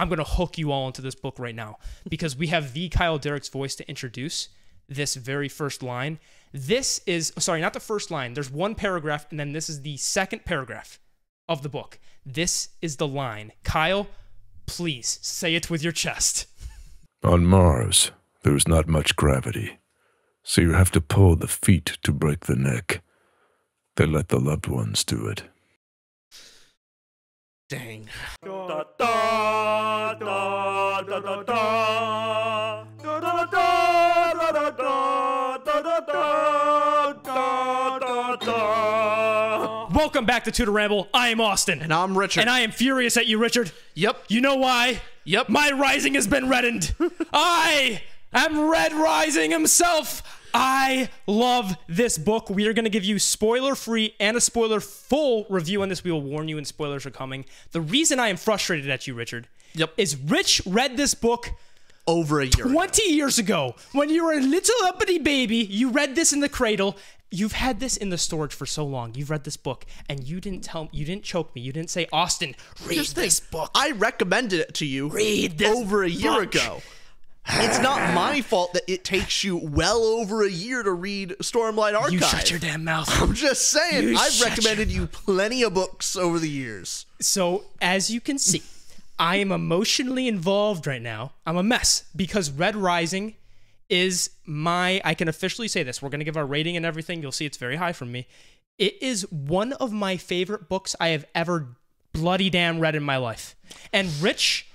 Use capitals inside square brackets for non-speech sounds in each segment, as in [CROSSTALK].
I'm going to hook you all into this book right now because we have the Kyle Derrick's voice to introduce this very first line. This is, oh, sorry, not the first line. There's one paragraph, and then this is the second paragraph of the book. This is the line. Kyle, please say it with your chest. On Mars, there's not much gravity, so you have to pull the feet to break the neck. They let the loved ones do it. Dang. Welcome back to Two To Ramble. I am Austin. And I'm Richard. And I am furious at you, Richard. Yep. You know why? Yep. My rising has been reddened. [LAUGHS] I am Red Rising himself. I love this book. We are going to give you spoiler free and a spoiler full review on this. We will warn you when spoilers are coming. The reason I am frustrated at you, Richard, Yep. is Rich read this book Over a year. ago. 20 years ago when you were a little uppity baby. You read this in the cradle. You've had this in the storage for so long. You've read this book and you didn't tell you didn't choke me. You didn't say, "Austin, read Here's this thing. book." I recommended it to you Read this over a year book. ago. It's not my fault that it takes you well over a year to read Stormlight Archive. you shut your damn mouth. I'm just saying, You I've recommended you plenty of books over the years. So, as you can see, I am emotionally involved right now. I'm a mess because Red Rising is my, I can officially say this. We're going to give our rating and everything. You'll see it's very high from me. It is one of my favorite books I have ever bloody damn read in my life. And Rich,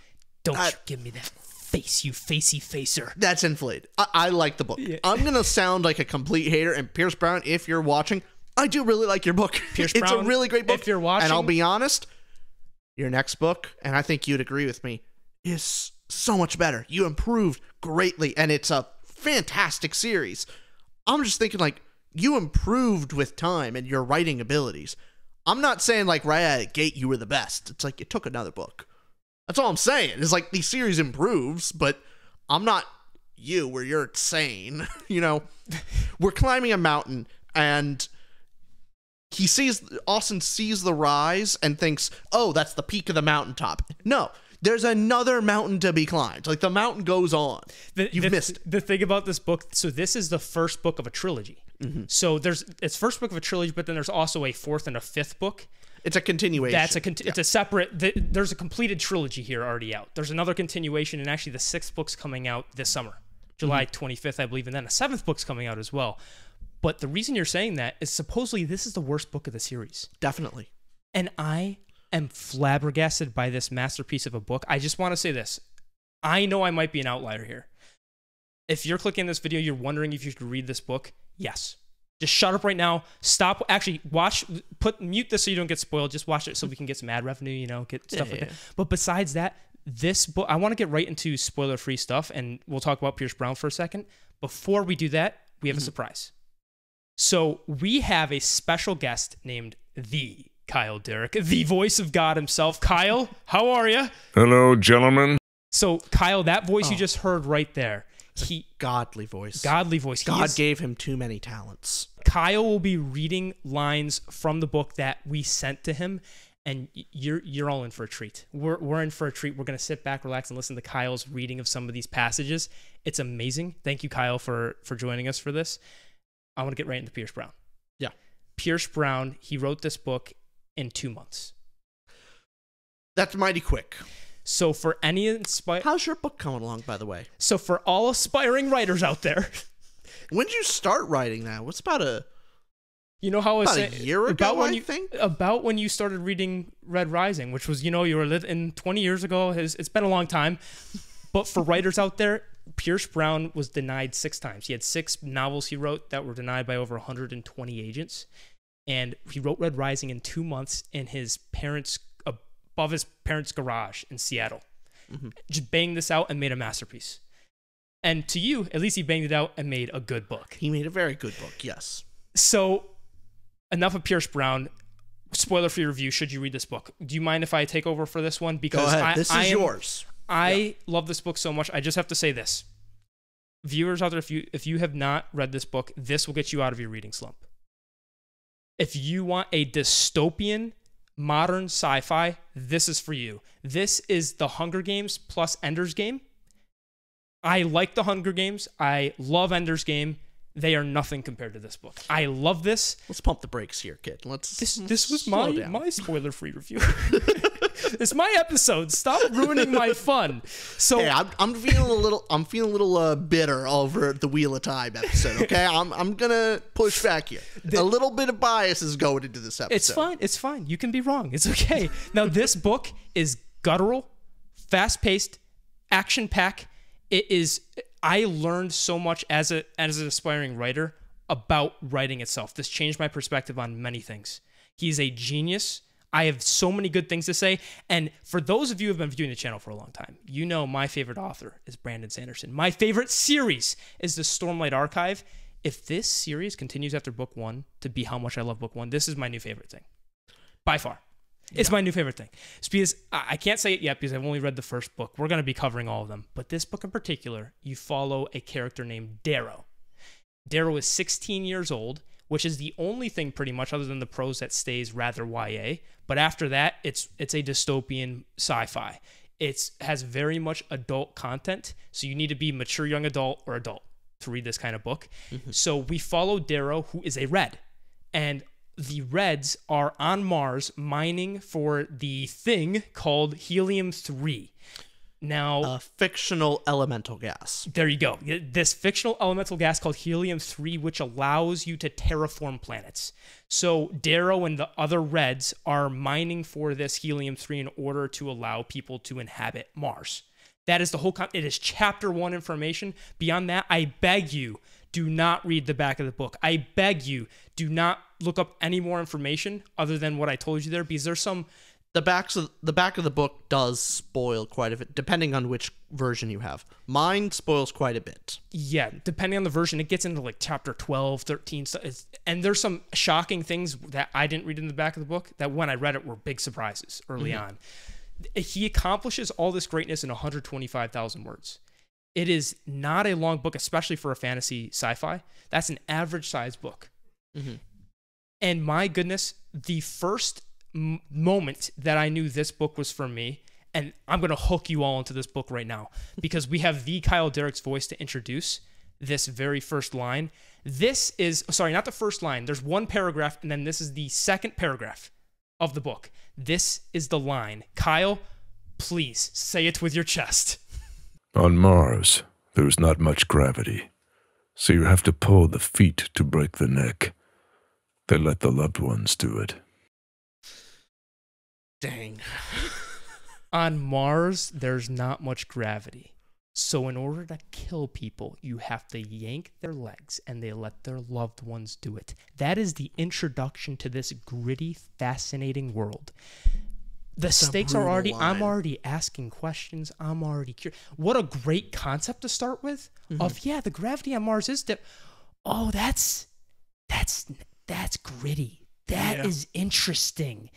don't I- you give me that face, you facey facer. That's inflated. I, I like the book. I'm gonna sound like a complete hater. And Pierce Brown, if you're watching, I do really like your book. Pierce Brown, [LAUGHS] it's a really great book. if you're watching, and I'll be honest, your next book, and I think you'd agree with me, is so much better. You improved greatly, and it's a fantastic series. I'm just thinking like you improved with time and your writing abilities. I'm not saying like right out of the gate you were the best. It's like it took another book. That's all I'm saying. It's like the series improves, but I'm not you where you're insane. [LAUGHS] you know, we're climbing a mountain and he sees Austin sees the rise and thinks, "Oh, that's the peak of the mountaintop." No, there's another mountain to be climbed. Like the mountain goes on. The, You've the, missed it. the thing about this book. So this is the first book of a trilogy. Mm-hmm. So there's it's first book of a trilogy, but then there's also a fourth and a fifth book. It's a continuation. That's a cont- it's a separate. Th- there's a completed trilogy here already out. There's another continuation, and actually the sixth book's coming out this summer, July 25th, I believe, and then a seventh book's coming out as well. But the reason you're saying that is supposedly this is the worst book of the series, definitely. and I am flabbergasted by this masterpiece of a book. I just want to say this: I know I might be an outlier here. If you're clicking this video, you're wondering if you should read this book. Yes. Just shut up right now. Stop. Actually, watch. Put mute this so you don't get spoiled. Just watch it so we can get some ad revenue. You know, get stuff like yeah. that. But besides that, this book, I want to get right into spoiler-free stuff, and we'll talk about Pierce Brown for a second. Before we do that, we have a mm-hmm. surprise. So we have a special guest named the Kyle Derrick, the voice of God himself. Kyle, how are you? Hello, gentlemen. So Kyle, that voice you Oh. just heard right there, he Godly voice. godly voice. He God is- gave him too many talents. Kyle will be reading lines from the book that we sent to him, and you're you're all in for a treat. We're we're in for a treat. We're gonna sit back, relax, and listen to Kyle's reading of some of these passages. It's amazing. Thank you, Kyle, for for joining us for this. I want to get right into Pierce Brown. Yeah. Pierce Brown. He wrote this book in two months. That's mighty quick. So for any inspi- How's your book coming along, by the way? so for all aspiring writers out there, When did you start writing that? What's about a You know how I was About a saying year about when I you, think? about when you started reading Red Rising, which was you know you were in 20 years ago. It's, it's been a long time, but for writers out there, Pierce Brown was denied six times. He had six novels he wrote that were denied by over 120 agents, and he wrote Red Rising in two months in his parents above his parents' garage in Seattle. Mm-hmm. Just banged this out and made a masterpiece. And to you, at least he banged it out and made a good book. he made a very good book, yes. So, enough of Pierce Brown. Spoiler free review. Should you read this book? Do you mind if I take over for this one? Because. I, this I is am- yours. I love this book so much. I just have to say this, viewers out there, if you if you have not read this book, this will get you out of your reading slump. If you want a dystopian modern sci-fi, this is for you. This is the Hunger Games plus Ender's Game. I like the Hunger Games. I love Ender's Game. They are nothing compared to this book. I love this. Let's pump the brakes here, kid. Let's. This let's this was my down. my spoiler free review. [LAUGHS] [LAUGHS] it's my episode. Stop ruining my fun. So Hey, I'm, I'm feeling a little I'm feeling a little uh, bitter over the Wheel of Time episode. Okay, [LAUGHS] I'm I'm gonna push back here. a little bit of bias is going into this episode. It's fine. It's fine. You can be wrong. It's okay. now, this book is guttural, fast paced, action packed. It is. I learned so much as a as an aspiring writer about writing itself. This changed my perspective on many things. He's a genius. I have so many good things to say. And for those of you who have been viewing the channel for a long time, you know my favorite author is Brandon Sanderson. My favorite series is the Stormlight Archive. If this series continues after book one to be how much I love book one, this is my new favorite thing by far. It's my new favorite thing. It's because I I can't say it yet because I've only read the first book. We're going to be covering all of them. But this book in particular, you follow a character named Darrow. Darrow is 16 years old, which is the only thing pretty much other than the prose that stays rather YA. But after that, it's it's a dystopian sci-fi. It's has very much adult content, so you need to be mature young adult or adult to read this kind of book. Mm-hmm. So we follow Darrow, who is a red, and the Reds are on Mars mining for the thing called helium 3. Now, a fictional elemental gas. there you go. This fictional elemental gas called helium 3, which allows you to terraform planets. So, Darrow and the other Reds are mining for this helium 3 in order to allow people to inhabit Mars. That is the whole con- it is chapter 1 information. Beyond that, I beg you, do not read the back of the book. I beg you, do not look up any more information other than what I told you there because there's some The backs of the back of the book does spoil quite a bit, depending on which version you have. Mine spoils quite a bit. yeah depending on the version it gets into like chapter 12 13 so it's, and there's some shocking things that i didn't read in the back of the book that when i read it were big surprises early mm-hmm. on. He accomplishes all this greatness in 125000 words. It is not a long book especially for a fantasy sci-fi. That's an average size book. Mm-hmm. And my goodness the first m- moment that i knew this book was for me and i'm going to hook you all into this book right now. [LAUGHS] Because we have the kyle derrick's voice to introduce this very first line. This is oh, sorry not the first line. There's one paragraph and then this is the second paragraph of the book. This is the line. Kyle please say it with your chest. [LAUGHS] On Mars, there's not much gravity, so you have to pull the feet to break the neck. They let the loved ones do it. Dang. On Mars, there's not much gravity. So, in order to kill people, you have to yank their legs and they let their loved ones do it. That is the introduction to this gritty, fascinating world. The a stakes are already, I'm already asking questions. I'm already curious. What a great concept to start with of, yeah, the gravity on Mars is that, oh, that's, that's, that's gritty. That is Yeah. interesting.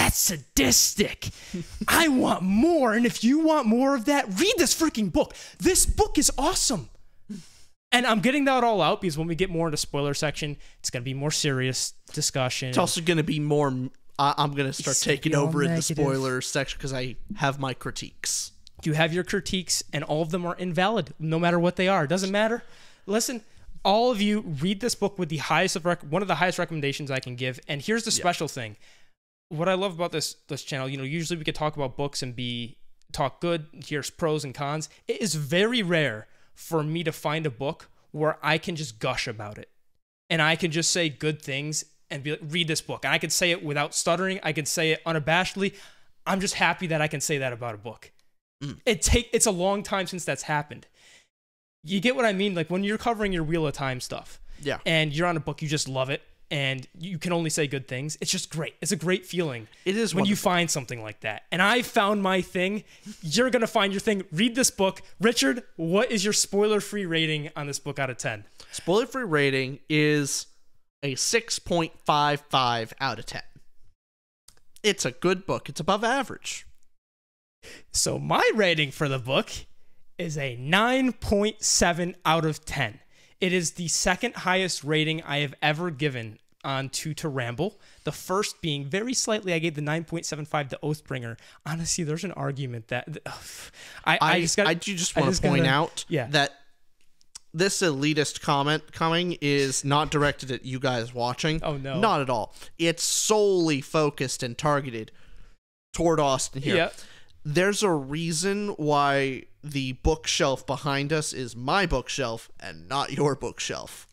That's sadistic. [LAUGHS] I want more. And if you want more of that, read this freaking book. This book is awesome. And I'm getting that all out because when we get more into spoiler section, it's going to be more serious discussion. It's also going to be more. I I'm going to start It's taking over in the spoiler section because I have my critiques. you have your critiques, and all of them are invalid, no matter what they are. It doesn't matter. Listen, all of you read this book with the highest of rec- one of the highest recommendations I can give. And here's the special thing: what I love about this this channel, you know, usually we could talk about books and be talk good. Here's pros and cons. It is very rare for me to find a book where I can just gush about it, and I can just say good things and be like, read this book, and I can say it without stuttering. I can say it unabashedly. I'm just happy that I can say that about a book. Mm. It take it's a long time since that's happened. You get what I mean? Like when you're covering your Wheel of Time stuff, Yeah. and you're on a book, you just love it, and you can only say good things. It's just great. It's a great feeling. It is when you find something like that. And I found my thing. You're gonna find your thing. Read this book, Richard. What is your spoiler-free rating on this book out of ten? Spoiler free rating is a 6.55 out of 10. It's a good book. It's above average. So my rating for the book is a 9.7 out of 10. It is the second highest rating I have ever given on two to ramble. The first being very slightly, I gave the 9.75 to Oathbringer. Honestly, there's an argument that I, I, I, just got. I do just want to point gotta- out yeah. that this elitist comment coming is not directed at you guys watching. Oh, no. Not at all. It's solely focused and targeted toward Austin here. Yep. There's a reason why the bookshelf behind us is my bookshelf and not your bookshelf.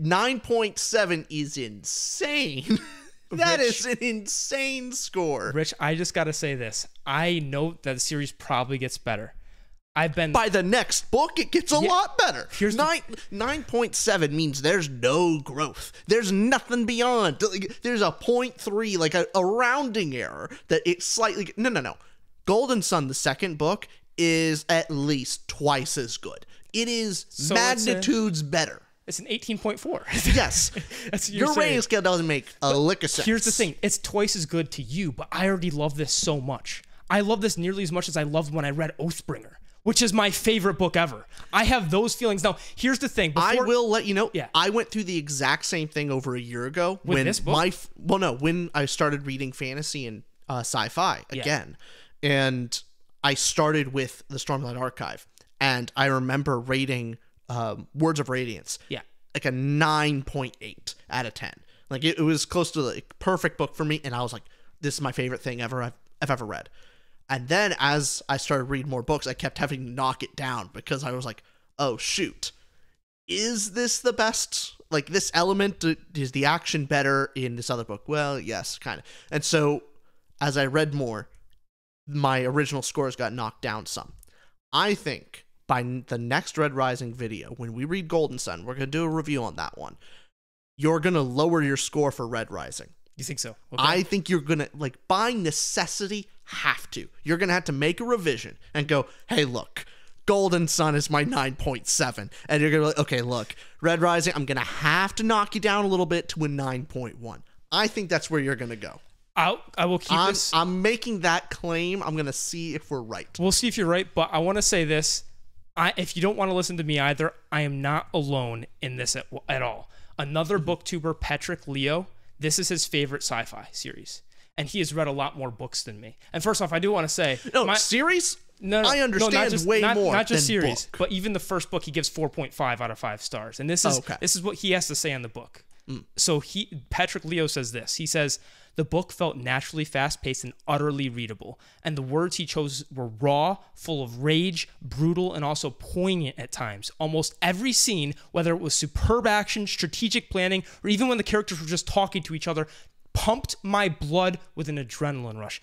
9.7 is insane. [LAUGHS] That Rich. is an insane score. Rich, I just got to say this. I know that the series probably gets better. I've been by the next book it gets a Yeah. lot better Here's the- nine nine point seven means there's no growth there's nothing beyond there's a point three like a, a rounding error that it's slightly no no no golden son the second book is at least twice as good it is So it's a- magnitudes better it's an 18.4. [LAUGHS] yes That's your saying. rating scale doesn't make a lick of sense Here's the thing: it's twice as good to you, but I already love this so much. I love this nearly as much as I loved when I read Oathbringer, which is my favorite book ever. I have those feelings. Now, here's the thing: I will let you know. Yeah. I went through the exact same thing over a year ago With when this book? my well, no, when I started reading fantasy and uh, sci-fi again, and I started with the Stormlight Archive, and I remember rating um, Words of Radiance Yeah. like a nine point eight out of ten. Like it, it was close to the perfect book for me, and I was like, "This is my favorite thing ever I've, I've ever read." And then as I started reading more books, I kept having to knock it down because I was like, "Oh shoot, is this the best? Like this element is the action better in this other book?" Well, yes, kind of. And so as I read more, my original scores got knocked down some. I think by the next Red Rising video, when we read Golden Son, we're going to do a review on that one. You're going to lower your score for Red Rising. You think so? Okay. I think you're going to, like, by necessity, have to. You're going to have to make a revision and go, hey, look, Golden Son is my 9.7. And you're going to be like, okay, look, Red Rising, I'm going to have to knock you down a little bit to a 9.1. I think that's where you're going to go. I'll, I will keep I'm, this. I'm making that claim. I'm going to see if we're right. We'll see if you're right, but I want to say this. I, if you don't want to listen to me either, I am not alone in this at, at all. Another booktuber, Petrik Leo, this is his favorite sci-fi series, and he has read a lot more books than me. And first off, I do want to say, No, my- series? no, no, I no, understand not just, way not, more Not just than series, book. but even the first book, he gives 4.5 out of five stars, and this is Okay. this is what he has to say on the book. Mm. So he Petrik Leo says this. He says the book felt naturally fast-paced and utterly readable, and the words he chose were raw, full of rage, brutal, and also poignant at times. Almost every scene, whether it was superb action, strategic planning, or even when the characters were just talking to each other, pumped my blood with an adrenaline rush.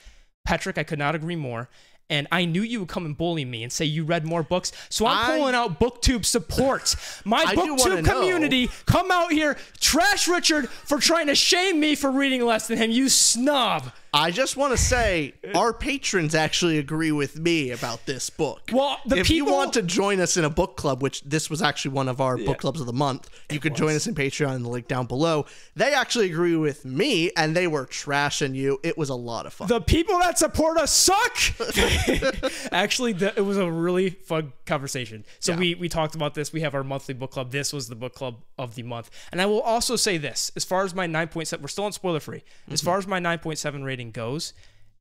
Petrik, I could not agree more. And I knew you would come and bully me and say you read more books. So I'm I- pulling out BookTube support. My I BookTube know- community, come out here, trash Richard for trying to shame me for reading less than him. You snub. I just want to say our patrons actually agree with me about this book. Well, the if people- you want to join us in a book club, which this was actually one of our book clubs of the month, you could join us in Patreon. In the link down below. They actually agree with me, and they were trashing you. It was a lot of fun. The people that support us suck. [LAUGHS] Actually, the, it was a really fun conversation. So Yeah. we we talked about this. We have our monthly book club. This was the book club of the month. And I will also say this: as far as my nine point seven, we're still on spoiler free. As Mm-hmm. far as my nine point seven rating goes,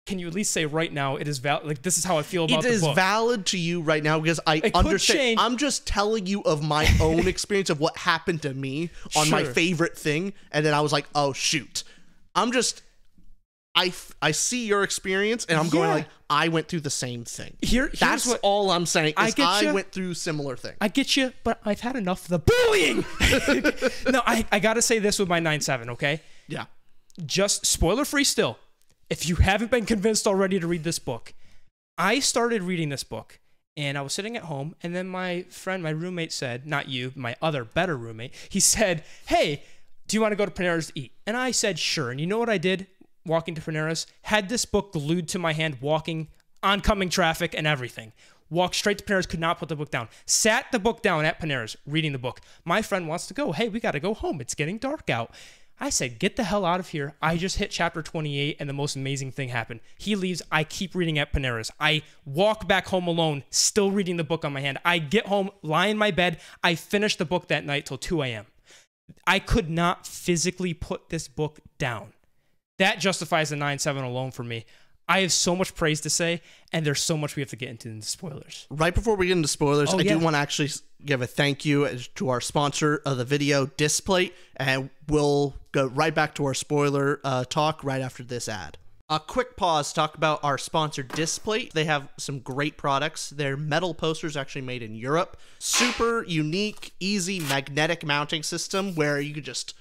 can you at least say right now it is valid? Like this is how I feel about it the is book. valid to you right now because I could understand. I'm just telling you of my [LAUGHS] own experience of what happened to me on my favorite thing, and then I was like, "Oh shoot!" I'm just, I I see your experience, and I'm going like, I went through the same thing. Here- That's what- all I'm saying. I Is get I ya. went through similar things. I get you, but I've had enough of the bullying. [LAUGHS] no, I, I got to say this with my nine seven. Okay. yeah. just spoiler free still. If you haven't been convinced already to read this book, I started reading this book and I was sitting at home and then my friend, my roommate said, not you, my other better roommate, he said, Hey, do you want to go to Panera's to eat? And I said, Sure. And you know what I did walking to Panera's? Had this book glued to my hand, walking, oncoming traffic, and everything. Walked straight to Panera's, could not put the book down. Sat the book down at Panera's, reading the book. My friend wants to go. Hey, we got to go home. It's getting dark out. I said, get the hell out of here. I just hit chapter 28 and the most amazing thing happened. He leaves. I keep reading at Panera's. I walk back home alone, still reading the book on my hand. I get home, lie in my bed. I finish the book that night till 2 a.m. I could not physically put this book down. That justifies the 9 7 alone for me. I have so much praise to say, and there's so much we have to get into in the spoilers. Right before we get into spoilers, Oh, I yeah. do want to actually give a thank you to our sponsor of the video, Displate, and we'll go right back to our spoiler uh, talk right after this ad. A quick pause to talk about our sponsor, Displate. They have some great products. Their metal posters actually made in Europe. Super unique, easy magnetic mounting system where you could just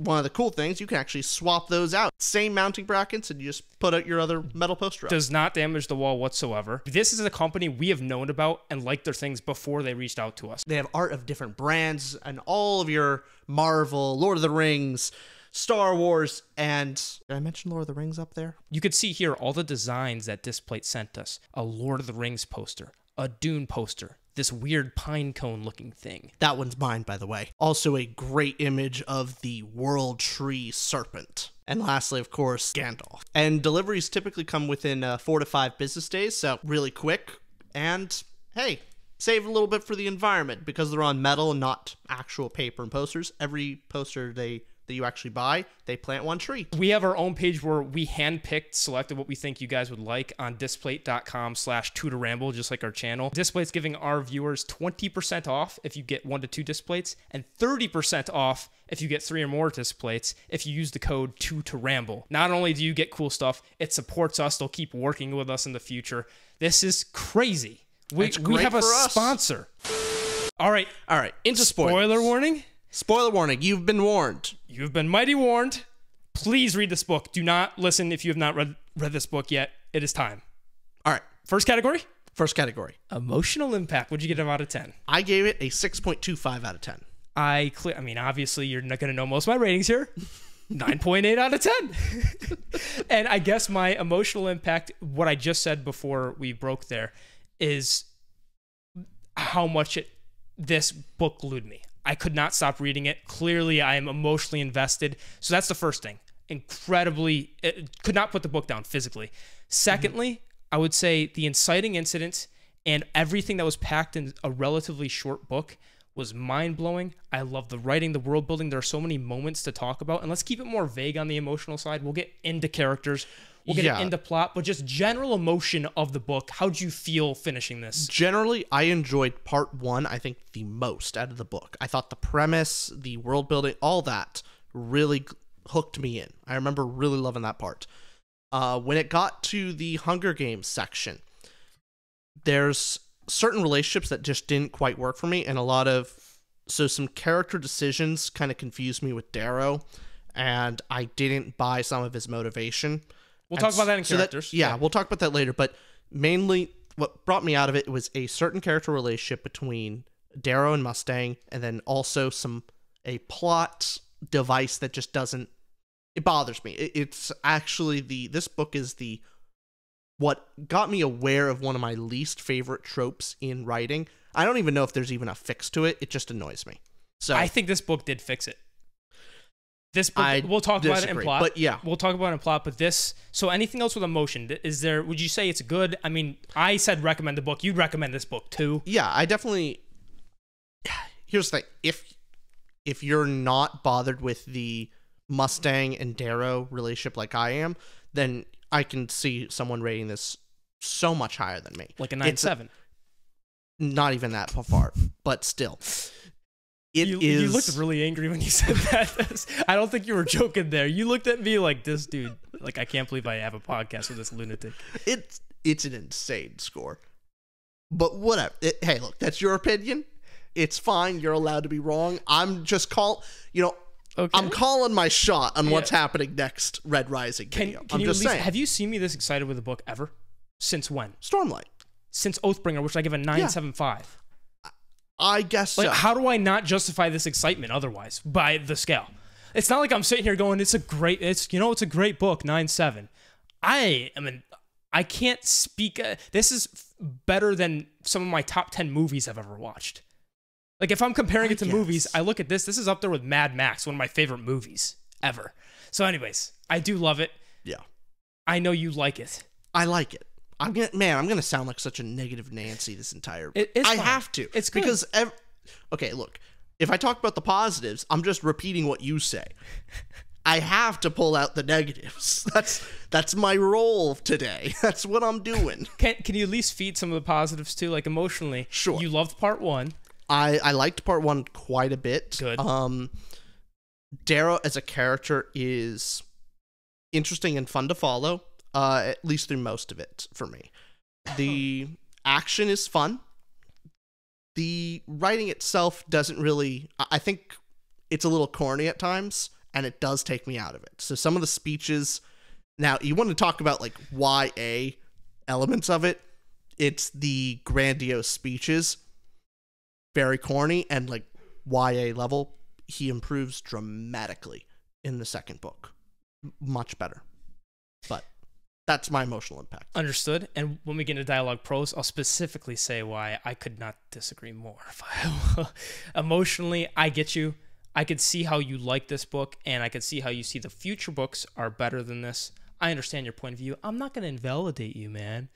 one of the cool things you can actually swap those out. Same mounting brackets, and you just put out your other metal poster. Up. Does not damage the wall whatsoever. This is a company we have known about and liked their things before they reached out to us. They have art of different brands and all of your Marvel, Lord of the Rings, Star Wars, and did I mention Lord of the Rings up there? You could see here all the designs that Displate sent us a Lord of the Rings poster, a Dune poster, this weird pine cone looking thing. That one's mine, by the way. Also, a great image of the World Tree Serpent. And lastly, of course, Gandalf. And deliveries typically come within uh, four to five business days, so really quick. And hey, save a little bit for the environment because they're on metal and not actual paper and posters. Every poster they that you actually buy, they plant one tree. We have our own page where we handpicked, selected what we think you guys would like on displate.com slash 2toramble, just like our channel. Displate's giving our viewers 20% off if you get one to two displates and 30% off if you get three or more displates if you use the code two to ramble. Not only do you get cool stuff, it supports us. They'll keep working with us in the future. This is crazy. We, we have a us. sponsor. All right. All right, into spoilers. Spoiler warning. Spoiler warning, you've been warned. You've been mighty warned. Please read this book. Do not listen if you have not read read this book yet. It is time. All right, First category: first category. emotional impact. What'd you get out of ten? I gave it a 6.25 out of 10. I clear. I mean, obviously, you're not going to know most of my ratings here. [LAUGHS] Nine point eight out of ten. [LAUGHS] and I guess my emotional impact, what I just said before we broke there, is how much it this book glued me. I could not stop reading it. Clearly, I am emotionally invested. So that's the first thing. Incredibly, could not put the book down physically. Secondly, I would say the inciting incident and everything that was packed in a relatively short book was mind blowing. I love the writing, the world building. There are so many moments to talk about. And let's keep it more vague on the emotional side. We'll get into characters, we'll get Yeah. into plot, but just general emotion of the book. How'd you feel finishing this? Generally, I enjoyed part one, I think, the most out of the book. I thought the premise, the world building, all that really hooked me in. I remember really loving that part. Uh, when it got to the Hunger Games section, there's certain relationships that just didn't quite work for me, and a lot of so some character decisions kind of confused me with Darrow, and I didn't buy some of his motivation. We'll And talk about that in so characters. yeah, we'll talk about that later. But mainly, what brought me out of it was a certain character relationship between Darrow and Mustang, and then also some a plot device that just doesn't. It bothers me. It, it's actually the this book is the what got me aware of one of my least favorite tropes in writing. I don't even know if there's even a fix to it. It just annoys me. So I think this book did fix it. This I we'll talk about it in plot. but yeah. we'll talk about it in plot. But this, so anything else with emotion? Is there? Would you say it's good? I mean, I said recommend the book. You'd recommend this book too. yeah, I definitely. Here's the thing: if if you're not bothered with the Mustang and Darrow relationship like I am, then I can see someone rating this so much higher than me. Like a nine It's seven. Not even that far, but still, it is. you, you looked really angry when you [LAUGHS] said that. I don't think you were joking there. You looked at me like this dude. Like I can't believe I have a podcast with this lunatic. it's it's an insane score. But whatever. It, hey, look, that's your opinion. It's fine. You're allowed to be wrong. I'm just call. You know, Okay. I'm calling my shot on what's happening next. Red Rising Can, video. can I'm you just least, saying. have you seen me this excited with a book ever? Since when? Stormlight. Since Oathbringer, which I give a nine seven five. I guess Like, so. how do I not justify this excitement otherwise by the scale? It's not like I'm sitting here going, "It's a great, it's you know, it's a great book, nine seven. I am an, I can't speak. Uh, this is f- better than some of my top ten movies I've ever watched. Like if I'm comparing I it to movies. I look at this. This is up there with Mad Max, one of my favorite movies ever. So, anyways, I do love it. yeah, I know you like it. I like it. I'm gonna man. I'm gonna sound like such a negative Nancy this entire. It- I fine. have to. It's good. because ev- okay. Look, if I talk about the positives, I'm just repeating what you say. I have to pull out the negatives. [LAUGHS] That's that's my role today. [LAUGHS] That's what I'm doing. [LAUGHS] Can can you at least feed some of the positives too, like emotionally? Sure. You loved part one. I I liked part one quite a bit. Good. Um, Darrow as a character is interesting and fun to follow. Uh, at least through most of it for me. The action is fun. The writing itself doesn't really. I think it's a little corny at times, and it does take me out of it. So some of the speeches. Now you want to talk about like YA elements of it. It's the grandiose speeches very corny and like YA level, he improves dramatically in the second book. Much better. But that's my emotional impact. Understood. And when we get into dialogue prose, I'll specifically say why I could not disagree more. [LAUGHS] Emotionally, I get you. I could see how you like this book, and I could see how you see the future books are better than this. I understand your point of view. I'm not going to invalidate you, man.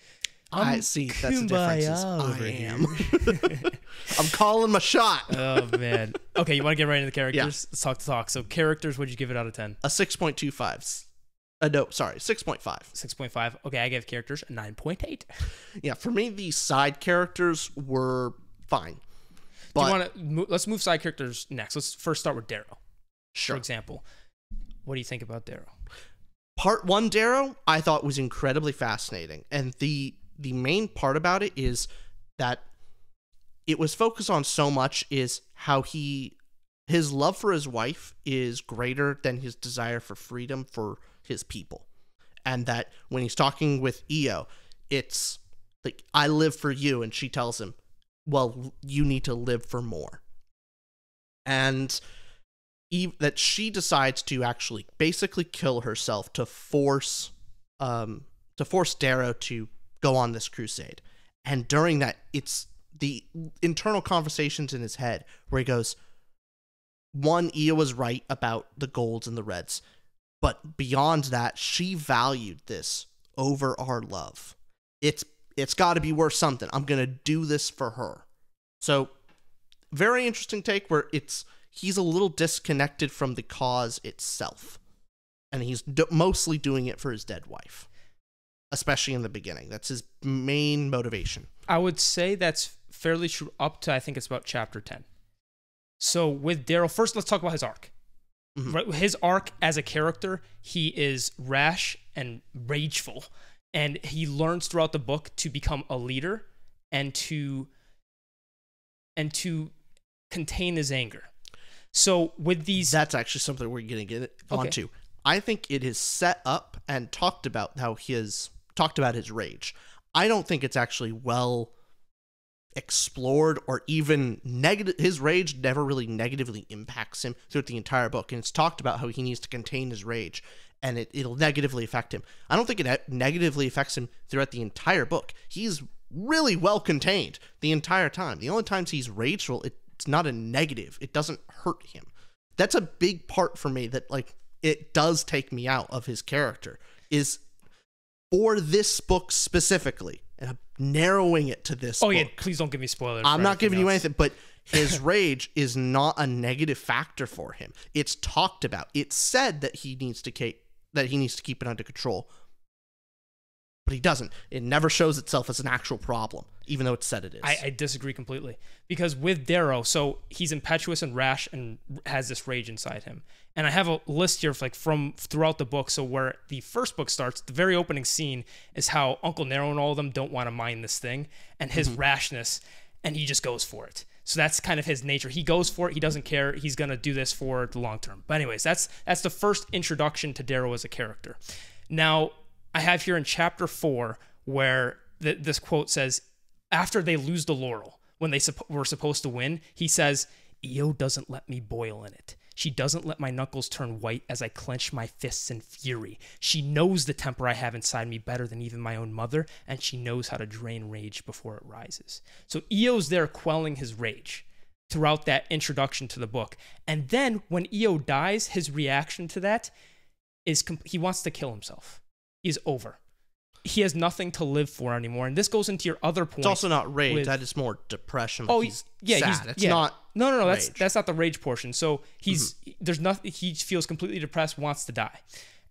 I I'm see. That's the difference. is kumbaya over I am. [LAUGHS] I'm calling my shot. [LAUGHS] oh man. Okay, you want to get right into the characters? Yeah. Let's talk to talk. So characters, would you give it out of ten? A 6.25. Uh, no, sorry, 6.5. Six point five. Okay, I gave characters nine point eight. Yeah, for me, the side characters were fine. Do you want to? Let's move side characters next. Let's first start with Darrow. sure. For example, what do you think about Darrow? part one darrow i thought was incredibly fascinating and the the main part about it is that it was focused on so much is how he his love for his wife is greater than his desire for freedom for his people. And that when he's talking with Eo, it's like i live for you and she tells him well you need to live for more. And that she decides to actually basically kill herself to force um to force Darrow to go on this crusade. And during that it's the internal conversations in his head where he goes one Eo was right about the golds and the reds, but beyond that she valued this over our love. It's it's got to be worth something. I'm going to do this for her. So very interesting take where it's he's a little disconnected from the cause itself and he's d- mostly doing it for his dead wife especially in the beginning that's his main motivation I would say that's fairly true up to I think it's about chapter ten. So with Darrow, first let's talk about his arc. Mhm. Right, his arc as a character, he is rash and rageful, and he learns throughout the book to become a leader and to and to contain his anger. So with these, that's actually something we're going to get Okay. onto i think it is set up and talked about how he has talked about his rage i don't think it's actually well explored or even negative his rage never really negatively impacts him throughout the entire book and it's talked about how he needs to contain his rage and it, it'll negatively affect him. I don't think it negatively affects him throughout the entire book. He's really well contained the entire time. The only times he's rageful it's not a negative. It doesn't hurt him. That's a big part for me that like it does take me out of his character is for this book specifically narrowing it to this oh book. yeah, please don't give me spoilers. I'm not giving you anything, but his [LAUGHS] rage is not a negative factor for him. It's talked about. It's said that he needs to keep that he needs to keep it under control. But he doesn't. It never shows itself as an actual problem, even though it's said it is. I, I disagree completely because with Darrow, so he's impetuous and rash and has this rage inside him. And I have a list here of like from throughout the book. So where the first book starts, the very opening scene is how Uncle Nero and all of them don't want to mind this thing and his mm-hmm. rashness, and he just goes for it. So that's kind of his nature. He goes for it. He doesn't care. He's gonna do this for the long term. But anyways, that's that's the first introduction to Darrow as a character. Now I have here in chapter four where th- this quote says, after they lose the laurel, when they supp- were supposed to win, he says, Eo doesn't let me boil in it. She doesn't let my knuckles turn white as I clench my fists in fury. She knows the temper I have inside me better than even my own mother, and she knows how to drain rage before it rises. So Eo's there quelling his rage throughout that introduction to the book. And then when Eo dies, his reaction to that is com- he wants to kill himself. He's over. he has nothing to live for anymore. And this goes into your other point. It's also not rage. with- that is more depression. Oh, he's yeah, sad. he's it's yeah. not. No, no, no. That's rage. Mm-hmm. that's not the rage portion. So he's there's nothing. He feels completely depressed, wants to die,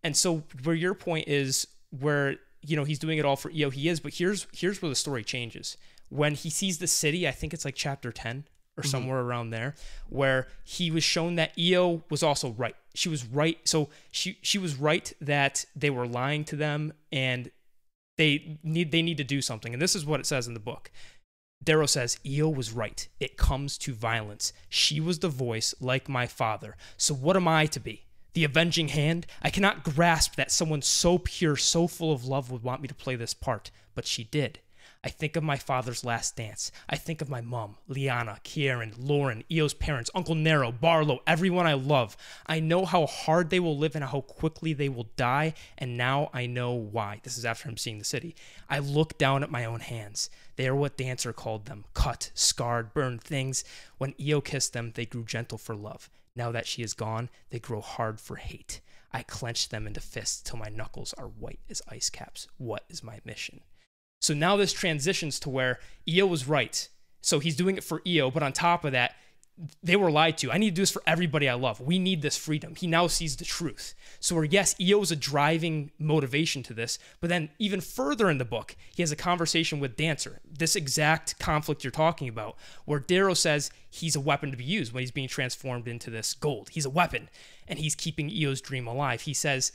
and so where your point is, where you know he's doing it all for Eo, he is. But here's here's where the story changes. When he sees the city, I think it's like chapter ten or Mm-hmm. somewhere around there, where he was shown that Eo was also right. She was right. So she she was right that they were lying to them and they need they need to do something. And this is what it says in the book. Darrow says, Eo was right. It comes to violence. She was the voice like my father. So what am I to be? The avenging hand? I cannot grasp that someone so pure, so full of love would want me to play this part, but she did. I think of my father's last dance. I think of my mom, Leanna, Kieran, Loran, Eo's parents, Uncle Narol, Barlow, everyone I love. I know how hard they will live and how quickly they will die, and now I know why. This is after him seeing the city. I look down at my own hands. They are what Dancer called them cut, scarred, burned things. When Eo kissed them, they grew gentle for love. Now that she is gone, they grow hard for hate. I clench them into fists till my knuckles are white as ice caps. What is my mission? So now this transitions to where Eo was right. So he's doing it for Eo, but on top of that, they were lied to. I need to do this for everybody I love. We need this freedom. He now sees the truth. So where yes, Eo is a driving motivation to this, but then even further in the book, he has a conversation with Dancer. This exact conflict you're talking about, where Darrow says he's a weapon to be used when he's being transformed into this gold. He's a weapon, and he's keeping Eo's dream alive. He says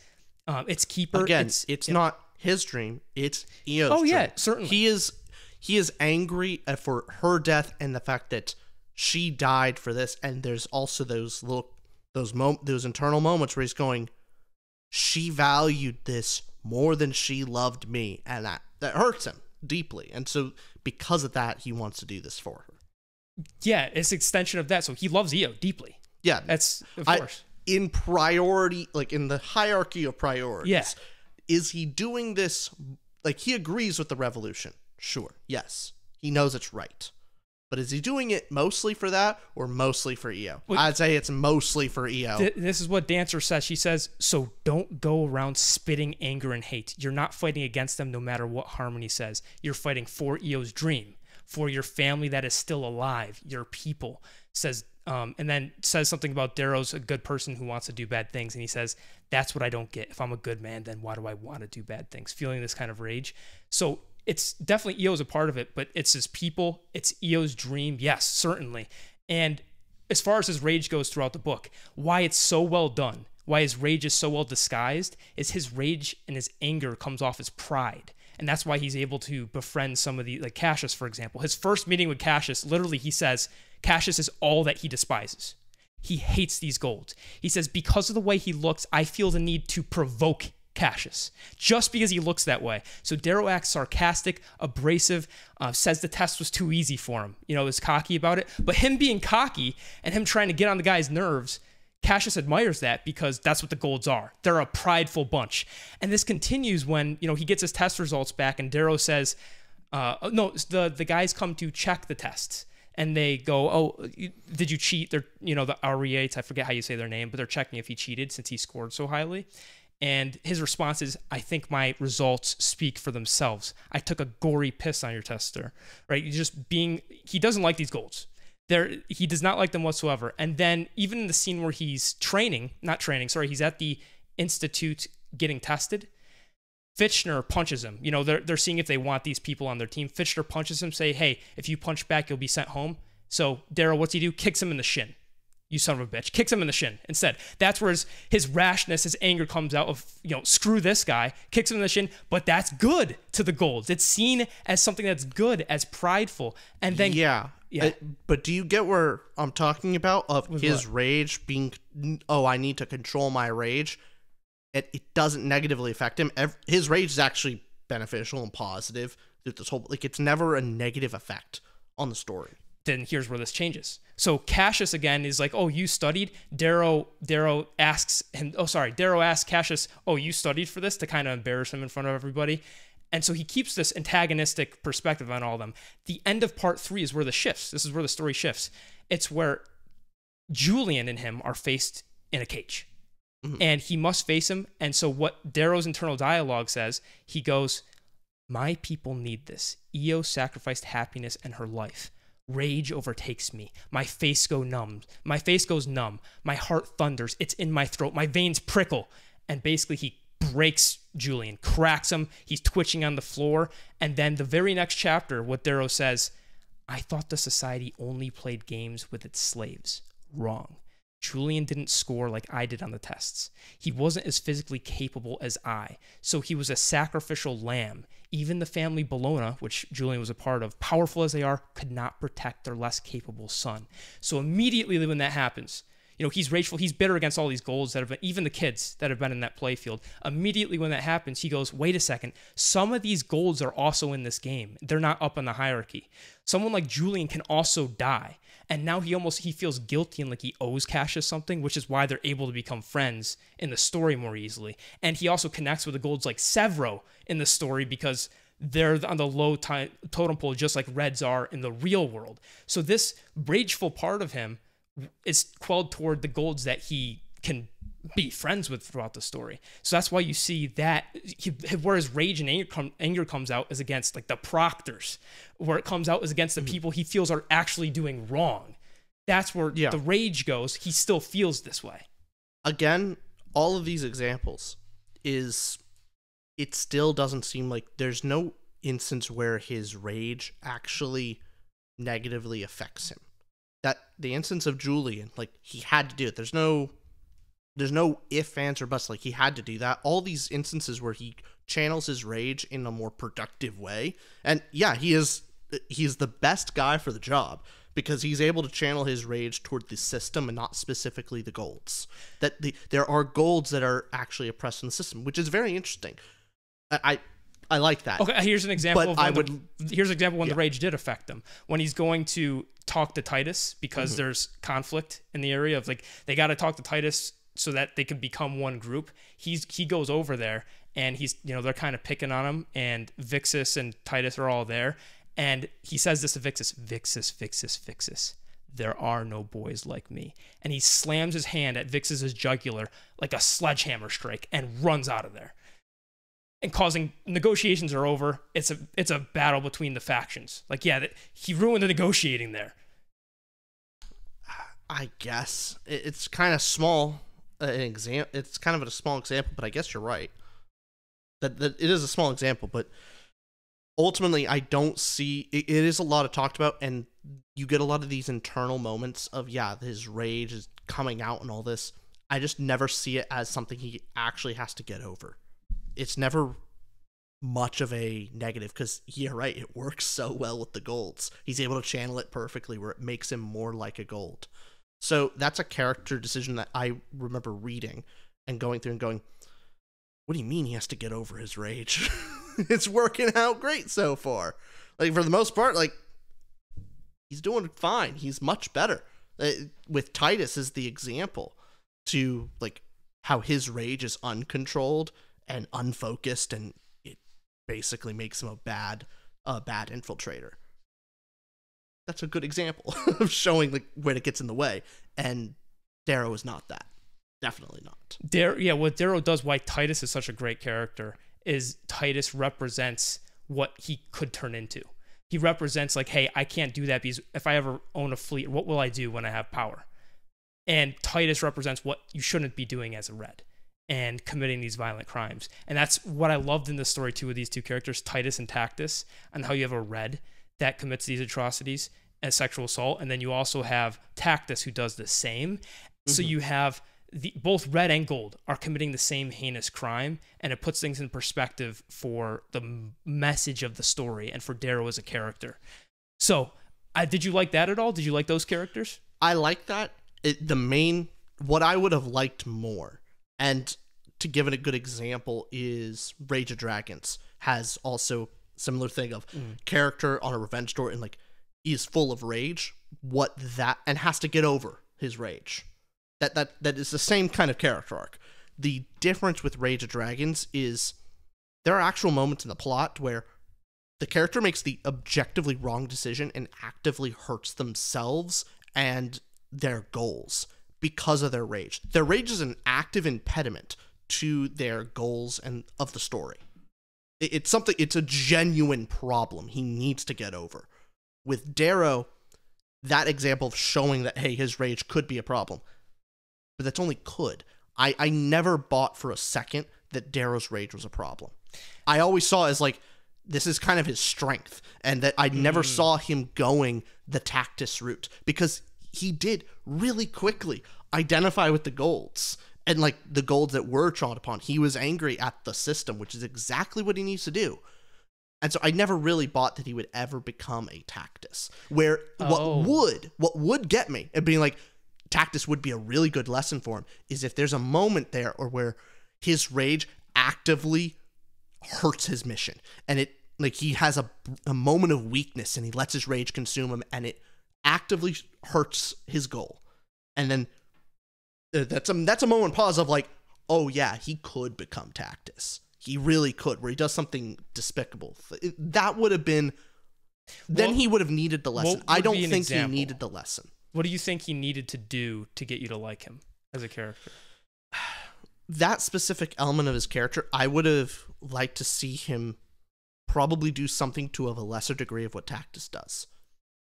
um, it's keeper. Again, it's, it's, not his dream. It's Eo's Oh, yeah, dream. certainly. He is he is angry uh, for her death and the fact that she died for this. And there's also those little those mom- those internal moments where he's going, she valued this more than she loved me, and that that hurts him deeply. And so because of that, he wants to do this for her. yeah, it's extension of that. So he loves Eo deeply. Yeah, That's of I- course. in priority, like in the hierarchy of priorities. Yeah. Is he doing this? Like he agrees with the revolution. Sure. Yes. He knows it's right. But is he doing it mostly for that or mostly for Eo? Well- I'd say it's mostly for Eo. Th- this is what Dancer says. She says, So don't go around spitting anger and hate. You're not fighting against them no matter what Harmony says. You're fighting for Eo's dream, for your family that is still alive, your people. Says, um, and then says something about Darrow's a good person who wants to do bad things. And he says, That's what I don't get. If I'm a good man, then why do I want to do bad things? Feeling this kind of rage. So it's definitely Eo's a part of it, but it's his people, it's Eo's dream. Yes, certainly. And as far as his rage goes throughout the book, why it's so well done, why his rage is so well disguised, is his rage and his anger comes off as pride. And that's why he's able to befriend some of the, like Cassius, for example. His first meeting with Cassius, literally, he says, Cassius is all that he despises. He hates these golds. He says, because of the way he looks, I feel the need to provoke Cassius just because he looks that way. So Darrow acts sarcastic, abrasive, uh, says the test was too easy for him. You know, is cocky about it. But him being cocky and him trying to get on the guy's nerves, Cassius admires that because that's what the golds are. They're a prideful bunch. And this continues when, you know, he gets his test results back and Darrow says, uh, no, the, the guys come to check the tests and they go, "Oh, you- did you cheat?" They're, you know, the RE8s. I forget how you say their name, but they're checking if he cheated since he scored so highly. And his response is, "I think my results speak for themselves. I took a gory piss on your tester, right? You just being, he doesn't like these golds. There, he does not like them whatsoever. And then even in the scene where he's training, not training, sorry, he's at the institute getting tested. Fitchner punches him. You know, they're, they're seeing if they want these people on their team. Fitchner punches him, say, hey, if you punch back, you'll be sent home. So Darrow, what's he do? Kicks him in the shin. You son of a bitch. Kicks him in the shin instead. That's where his, his rashness, his anger comes out of, you know, screw this guy. Kicks him in the shin. But that's good to the Golds. It's seen as something that's good, as prideful. And then, yeah. Yeah. Uh, but do you get where I'm talking about of With his rage being oh I need to control my rage? It it doesn't negatively affect him. His rage is actually beneficial and positive through this whole like it's never a negative effect on the story. then here's where this changes. So Cassius again is like, "Oh, you studied." Darrow Darrow asks him, "Oh, sorry." Darrow asks Cassius, "Oh, you studied for this?" to kind of embarrass him in front of everybody. And so he keeps this antagonistic perspective on all of them. The end of part three is where the shifts. This is where the story shifts. It's where Julian and him are faced in a cage. Mm-hmm. And he must face him. And so what Darrow's internal dialogue says, he goes, My people need this. Io sacrificed happiness and her life. Rage overtakes me. My face go numb. My face goes numb. My heart thunders. It's in my throat. My veins prickle. And basically he breaks Julian, cracks him. He's twitching on the floor. And then the very next chapter, what Darrow says, I thought the society only played games with its slaves. Wrong. Julian didn't score like I did on the tests. He wasn't as physically capable as I, so he was a sacrificial lamb. Even the family Bellona, which Julian was a part of, powerful as they are, could not protect their less capable son. So immediately when that happens, you know, he's rageful, he's bitter against all these golds that have been, even the kids that have been in that playfield. Immediately when that happens, he goes, wait a second, some of these golds are also in this game. They're not up in the hierarchy. Someone like Julian can also die. And now he almost he feels guilty and like he owes Cassius something, which is why they're able to become friends in the story more easily. And he also connects with the golds like Sevro in the story because they're on the low totem pole just like Reds are in the real world. So this rageful part of him is quelled toward the golds that he can be friends with throughout the story. So that's why you see that he, where his rage and anger, come, anger comes out is against like the proctors, where it comes out is against the mm-hmm. people he feels are actually doing wrong. That's where yeah. the rage goes. He still feels this way. Again, all of these examples is it still doesn't seem like there's no instance where his rage actually negatively affects him. That the instance of Julian, like he had to do it. There's no there's no if, ands, or buts. Like he had to do that. All these instances where he channels his rage in a more productive way, and yeah, he is he's the best guy for the job because he's able to channel his rage toward the system and not specifically the golds. That the there are golds that are actually oppressed in the system, which is very interesting. I, I I like that. Okay, here's an example. But of I would. The, here's an example when yeah. the rage did affect him. When he's going to talk to Titus because mm-hmm. there's conflict in the area of like they got to talk to Titus so that they can become one group. He's he goes over there and he's you know they're kind of picking on him and Vixus and Titus are all there and he says this to Vixus, Vixus, Vixus, Vixus. There are no boys like me. And he slams his hand at Vixus's jugular like a sledgehammer strike and runs out of there. And causing negotiations are over. It's a it's a battle between the factions. Like yeah, he ruined the negotiating there. I guess it's kind of small an example. It's kind of a small example, but I guess you're right. That that it is a small example, but ultimately, I don't see it, it is a lot of talked about, and you get a lot of these internal moments of yeah, his rage is coming out and all this. I just never see it as something he actually has to get over. It's never much of a negative because you're right, it works so well with the golds. He's able to channel it perfectly where it makes him more like a gold. So that's a character decision that I remember reading and going through and going, what do you mean he has to get over his rage? [LAUGHS] it's working out great so far. Like, for the most part, like, he's doing fine. He's much better. Uh, with Titus as the example to, like, how his rage is uncontrolled and unfocused and it basically makes him a bad, a bad infiltrator that's a good example [LAUGHS] of showing like when it gets in the way. And Darrow is not that. Definitely not. Darrow, yeah, what Darrow does, why Titus is such a great character, is Titus represents what he could turn into. He represents like, hey, I can't do that because if I ever own a fleet, what will I do when I have power? And Titus represents what you shouldn't be doing as a red and committing these violent crimes. And that's what I loved in the story too with these two characters, Titus and Tactus, and how you have a red that commits these atrocities and sexual assault, and then you also have Tactus who does the same. Mm-hmm. So you have the both red and gold are committing the same heinous crime, and it puts things in perspective for the message of the story and for Darrow as a character. So, uh, did you like that at all? Did you like those characters? I like that. It, the main what I would have liked more, and to give it a good example, is Rage of Dragons has also similar thing of mm. character on a revenge story and like he's full of rage what that and has to get over his rage. That that that is the same kind of character arc. The difference with rage of dragons is there are actual moments in the plot where the character makes the objectively wrong decision and actively hurts themselves and their goals because of their rage. Their rage is an active impediment to their goals and of the story It's something. It's a genuine problem he needs to get over. With Darrow, that example of showing that hey, his rage could be a problem, but that's only could. I I never bought for a second that Darrow's rage was a problem. I always saw as like this is kind of his strength, and that I never mm. saw him going the Tactus route because he did really quickly identify with the golds and like the golds that were trod upon. He was angry at the system, which is exactly what he needs to do. And so I never really bought that he would ever become a Tactus. Where Oh. what would what would get me and being like Tactus would be a really good lesson for him is if there's a moment there or where his rage actively hurts his mission and it like he has a, a moment of weakness and he lets his rage consume him and it actively hurts his goal and then that's a that's a moment pause of like oh yeah he could become tactus he really could where he does something despicable that would have been then What- he would have needed the lesson i don't think example? he needed the lesson What do you think he needed to do to get you to like him as a character? [SIGHS] that specific element of his character, I would have liked to see him probably do something to of a lesser degree of what Tactus does.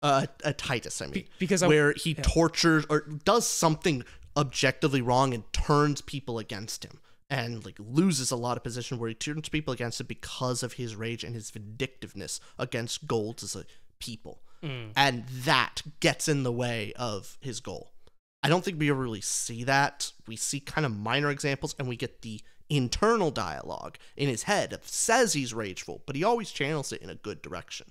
Uh, a Titus, I mean, Be- because I, where he yeah. tortures or does something objectively wrong and turns people against him, and like loses a lot of position where he turns people against him because of his rage and his vindictiveness against Golds as a people, Mm. and that gets in the way of his goal. I don't think we ever really see that. We see kind of minor examples, and we get the internal dialogue in his head of says he's rageful, but he always channels it in a good direction.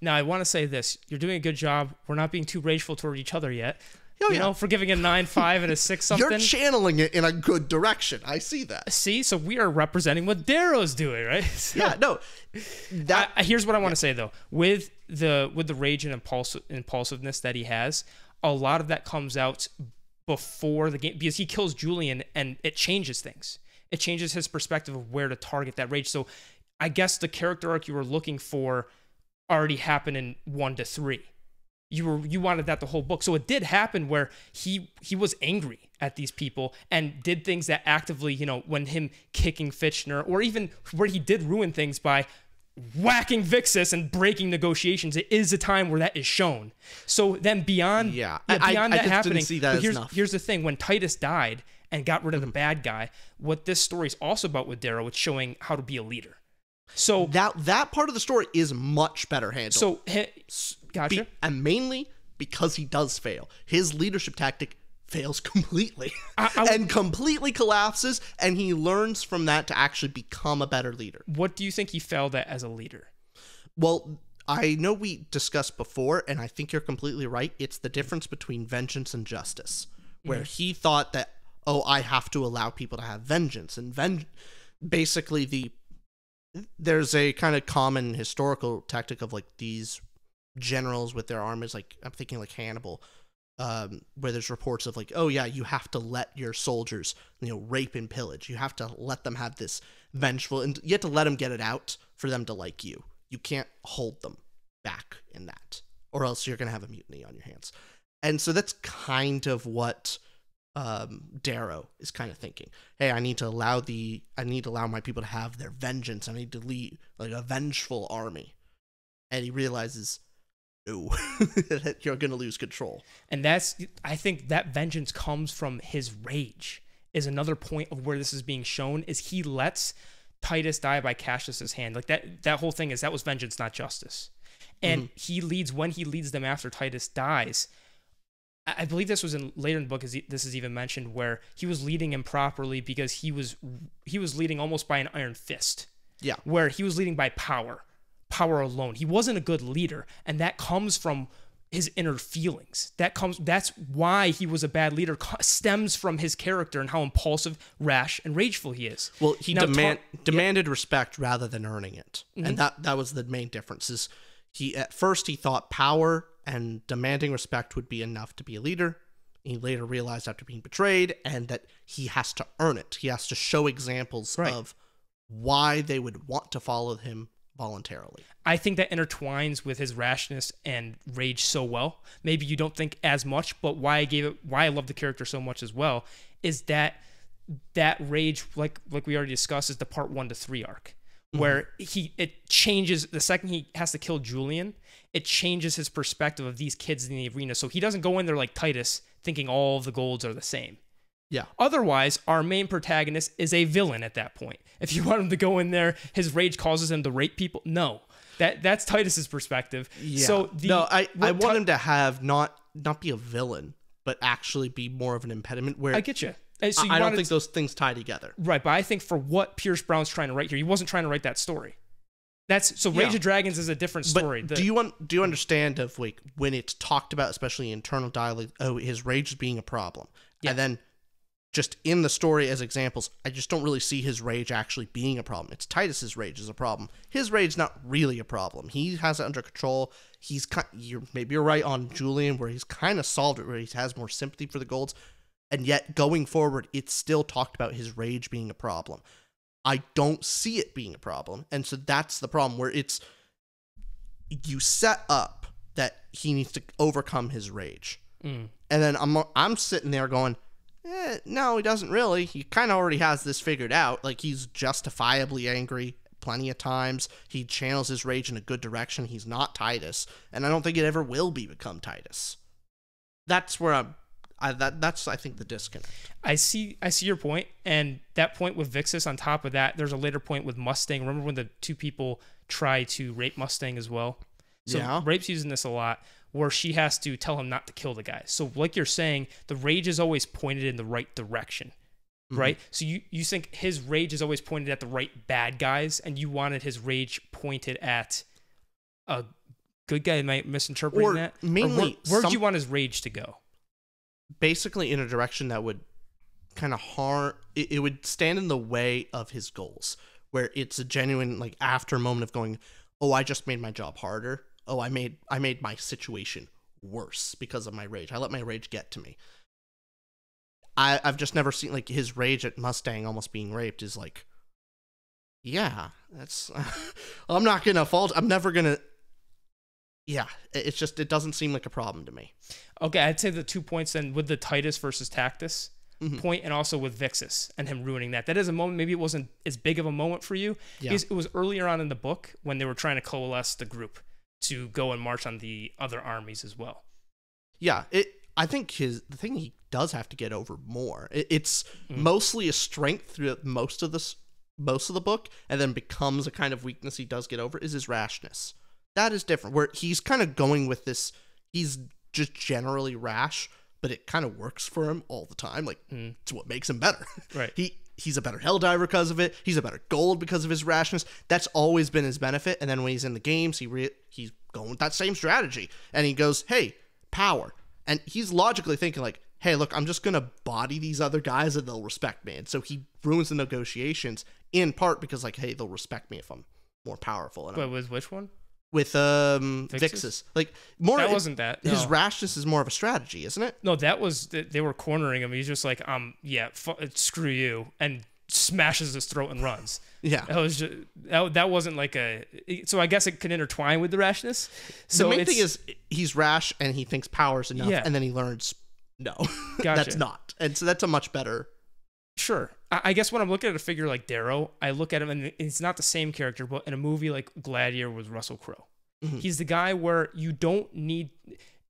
Now, I want to say this. You're doing a good job. We're not being too rageful toward each other yet. Oh, you yeah. know, for giving a 9 5 and a 6 [LAUGHS] something. You're channeling it in a good direction. I see that. See, so we are representing what Darrow's doing, right? [LAUGHS] So- Yeah, no, that I, here's what I want to say though. With the with the rage and impulse, impulsiveness that he has, a lot of that comes out before the game because he kills Julian and it changes things. It changes his perspective of where to target that rage. So I guess the character arc you were looking for already happened in 1 to 3. You were you wanted that the whole book. So it did happen where he he was angry at these people and did things that actively, you know, when him kicking Fitchner or even where he did ruin things by whacking Vixus and breaking negotiations. It is a time where that is shown. So then beyond Yeah, I- I- beyond I that didn't happening, see that here's, enough. Mm-hmm. here's the thing: when Titus died and got rid of the bad guy, what this story is also about with Darrow, it's showing how to be a leader. So that that part of the story is much better handled. so gotcha. Be- and mainly because he does fail. His leadership tactic fails [LAUGHS] completely I- I- and completely collapses, and he learns from that to actually become a better leader. what do you think he failed at as a leader? Well, I know we discussed before, and I think you're completely right. It's the difference between vengeance and justice, where he thought that, oh, I have to allow people to have vengeance, and ven- basically the there's a kind of common historical tactic of like these generals with their armies, like I'm thinking like Hannibal, um, where there's reports of like, oh yeah, you have to let your soldiers, you know, rape and pillage. You have to let them have this vengeful, and you have to let them get it out for them to like you. You can't hold them back in that, or else you're gonna have a mutiny on your hands. And so that's kind of what um, Darrow is kind of thinking. Hey, I need to allow the, I need to allow my people to have their vengeance. I need to lead like a vengeful army. And he realizes, no, [LAUGHS] you're gonna lose control. And that's I think that vengeance comes from his rage. Is another point of where this is being shown is he lets Titus die by Cassius's hand. Like that that whole thing is that was vengeance, not justice. And mm-hmm. he leads when he leads them after Titus dies. I I believe this was in later in the book. Is this is even mentioned where he was leading improperly because he was he was leading almost by an iron fist Yeah. where he was leading by power, power alone. He wasn't a good leader, and that comes from his inner feelings. That comes that's why he was a bad leader stems from his character and how impulsive, rash, and rageful he is. Well, he Now, demand ta- demanded respect rather than earning it, Mm-hmm. and that that was the main difference. Is he at first he thought power and demanding respect would be enough to be a leader. He later realized after being betrayed, and that he has to earn it. He has to show examples Right. of why they would want to follow him voluntarily. I think that intertwines with his rashness and rage so well. Maybe you don't think as much, but why I gave it why I love the character so much as well is that that rage like like we already discussed is the part 1 to 3 arc mm-hmm. where he it changes the second he has to kill Julian, it changes his perspective of these kids in the arena. So he doesn't go in there like Titus thinking all the golds are the same. Yeah. Otherwise, our main protagonist is a villain at that point. If you [LAUGHS] want him to go in there, his rage causes him to rape people. No, that that's Titus's perspective. Yeah. So the, no, I, I want him to have not not be a villain, but actually be more of an impediment. Where I get you. And So you I don't think those things tie together. Right, but I think for what Pierce Brown's trying to write here, he wasn't trying to write that story. That's so Rage Yeah. of Dragons is a different But story. The- do you want do you understand of like when it's talked about, especially internal dialogue? Oh, his rage is being a problem, Yeah. and then just in the story as examples, I just don't really see his rage actually being a problem. It's Titus's rage is a problem. His rage not really a problem. He has it under control. He's kind. You're, maybe you're right on Julian, where he's kind of solved it, where he has more sympathy for the golds, and yet going forward, it's still talked about his rage being a problem. I don't see it being a problem, and so that's the problem where it's you set up that he needs to overcome his rage. Mm. And then I'm I'm sitting there going, eh, no, he doesn't really. He kind of already has this figured out. Like he's justifiably angry plenty of times. He channels his rage in a good direction. He's not Titus, and I don't think it ever will be become Titus. That's where I'm. I, that that's I think the disconnect. I see I see your point, and that point with Vixus. On top of that, there's a later point with Mustang. Remember when the two people try to rape Mustang as well? So Yeah. rape's using this a lot, where she has to tell him not to kill the guy. So like you're saying, the rage is always pointed in the right direction. Mm-hmm. Right, so you you think his rage is always pointed at the right bad guys, and you wanted his rage pointed at a good guy. Am I misinterpreting Or that? mainly where, where'd some- you want his rage to go? basically in a direction that would kind of harm it, it would stand in the way of his goals where it's a genuine like after moment of going oh i just made my job harder oh i made i made my situation worse because of my rage i let my rage get to me i i've just never seen like his rage at mustang almost being raped is like yeah that's [LAUGHS] i'm not gonna fault i'm never gonna yeah it's just it doesn't seem like a problem to me Okay, I'd say the two points then with the Titus versus Tactus Mhm. point and also with Vixus and him ruining that. That is a moment, maybe it wasn't as big of a moment for you. Yeah. It was earlier on in the book when they were trying to coalesce the group to go and march on the other armies as well. Yeah, it. I think his the thing he does have to get over more. It, it's Mm. mostly a strength through most of this most of the book, and then becomes a kind of weakness he does get over is his rashness. That is different. Where he's kind of going with this. He's just generally rash, but it kind of works for him all the time. Like Mm. it's what makes him better. [LAUGHS] Right. He he's a better hell diver because of it. He's a better gold because of his rashness. That's always been his benefit. And then when he's in the games, he re- he's going with that same strategy, and he goes, "Hey, power," and he's logically thinking like, "Hey, look, I'm just gonna body these other guys and they'll respect me." And so he ruins the negotiations in part because like, "Hey, they'll respect me if I'm more powerful." And But I'm, with which one? With um Vixus? Like more That wasn't that. his no. rashness is more of a strategy, isn't it? No, that was they they were cornering him. He's just like, um, yeah, fu- screw you, and smashes his throat and runs. Yeah. That was just, that, that wasn't like a. So I guess it can intertwine with the rashness. So the main thing is he's rash and he thinks power's enough, Yeah. and then he learns no, [LAUGHS] Gotcha. that's not, and so that's a much better. Sure. I, guess when I'm looking at a figure like Darrow, I look at him and it's not the same character, but in a movie like Gladiator with Russell Crowe, Mhm. he's the guy where you don't need.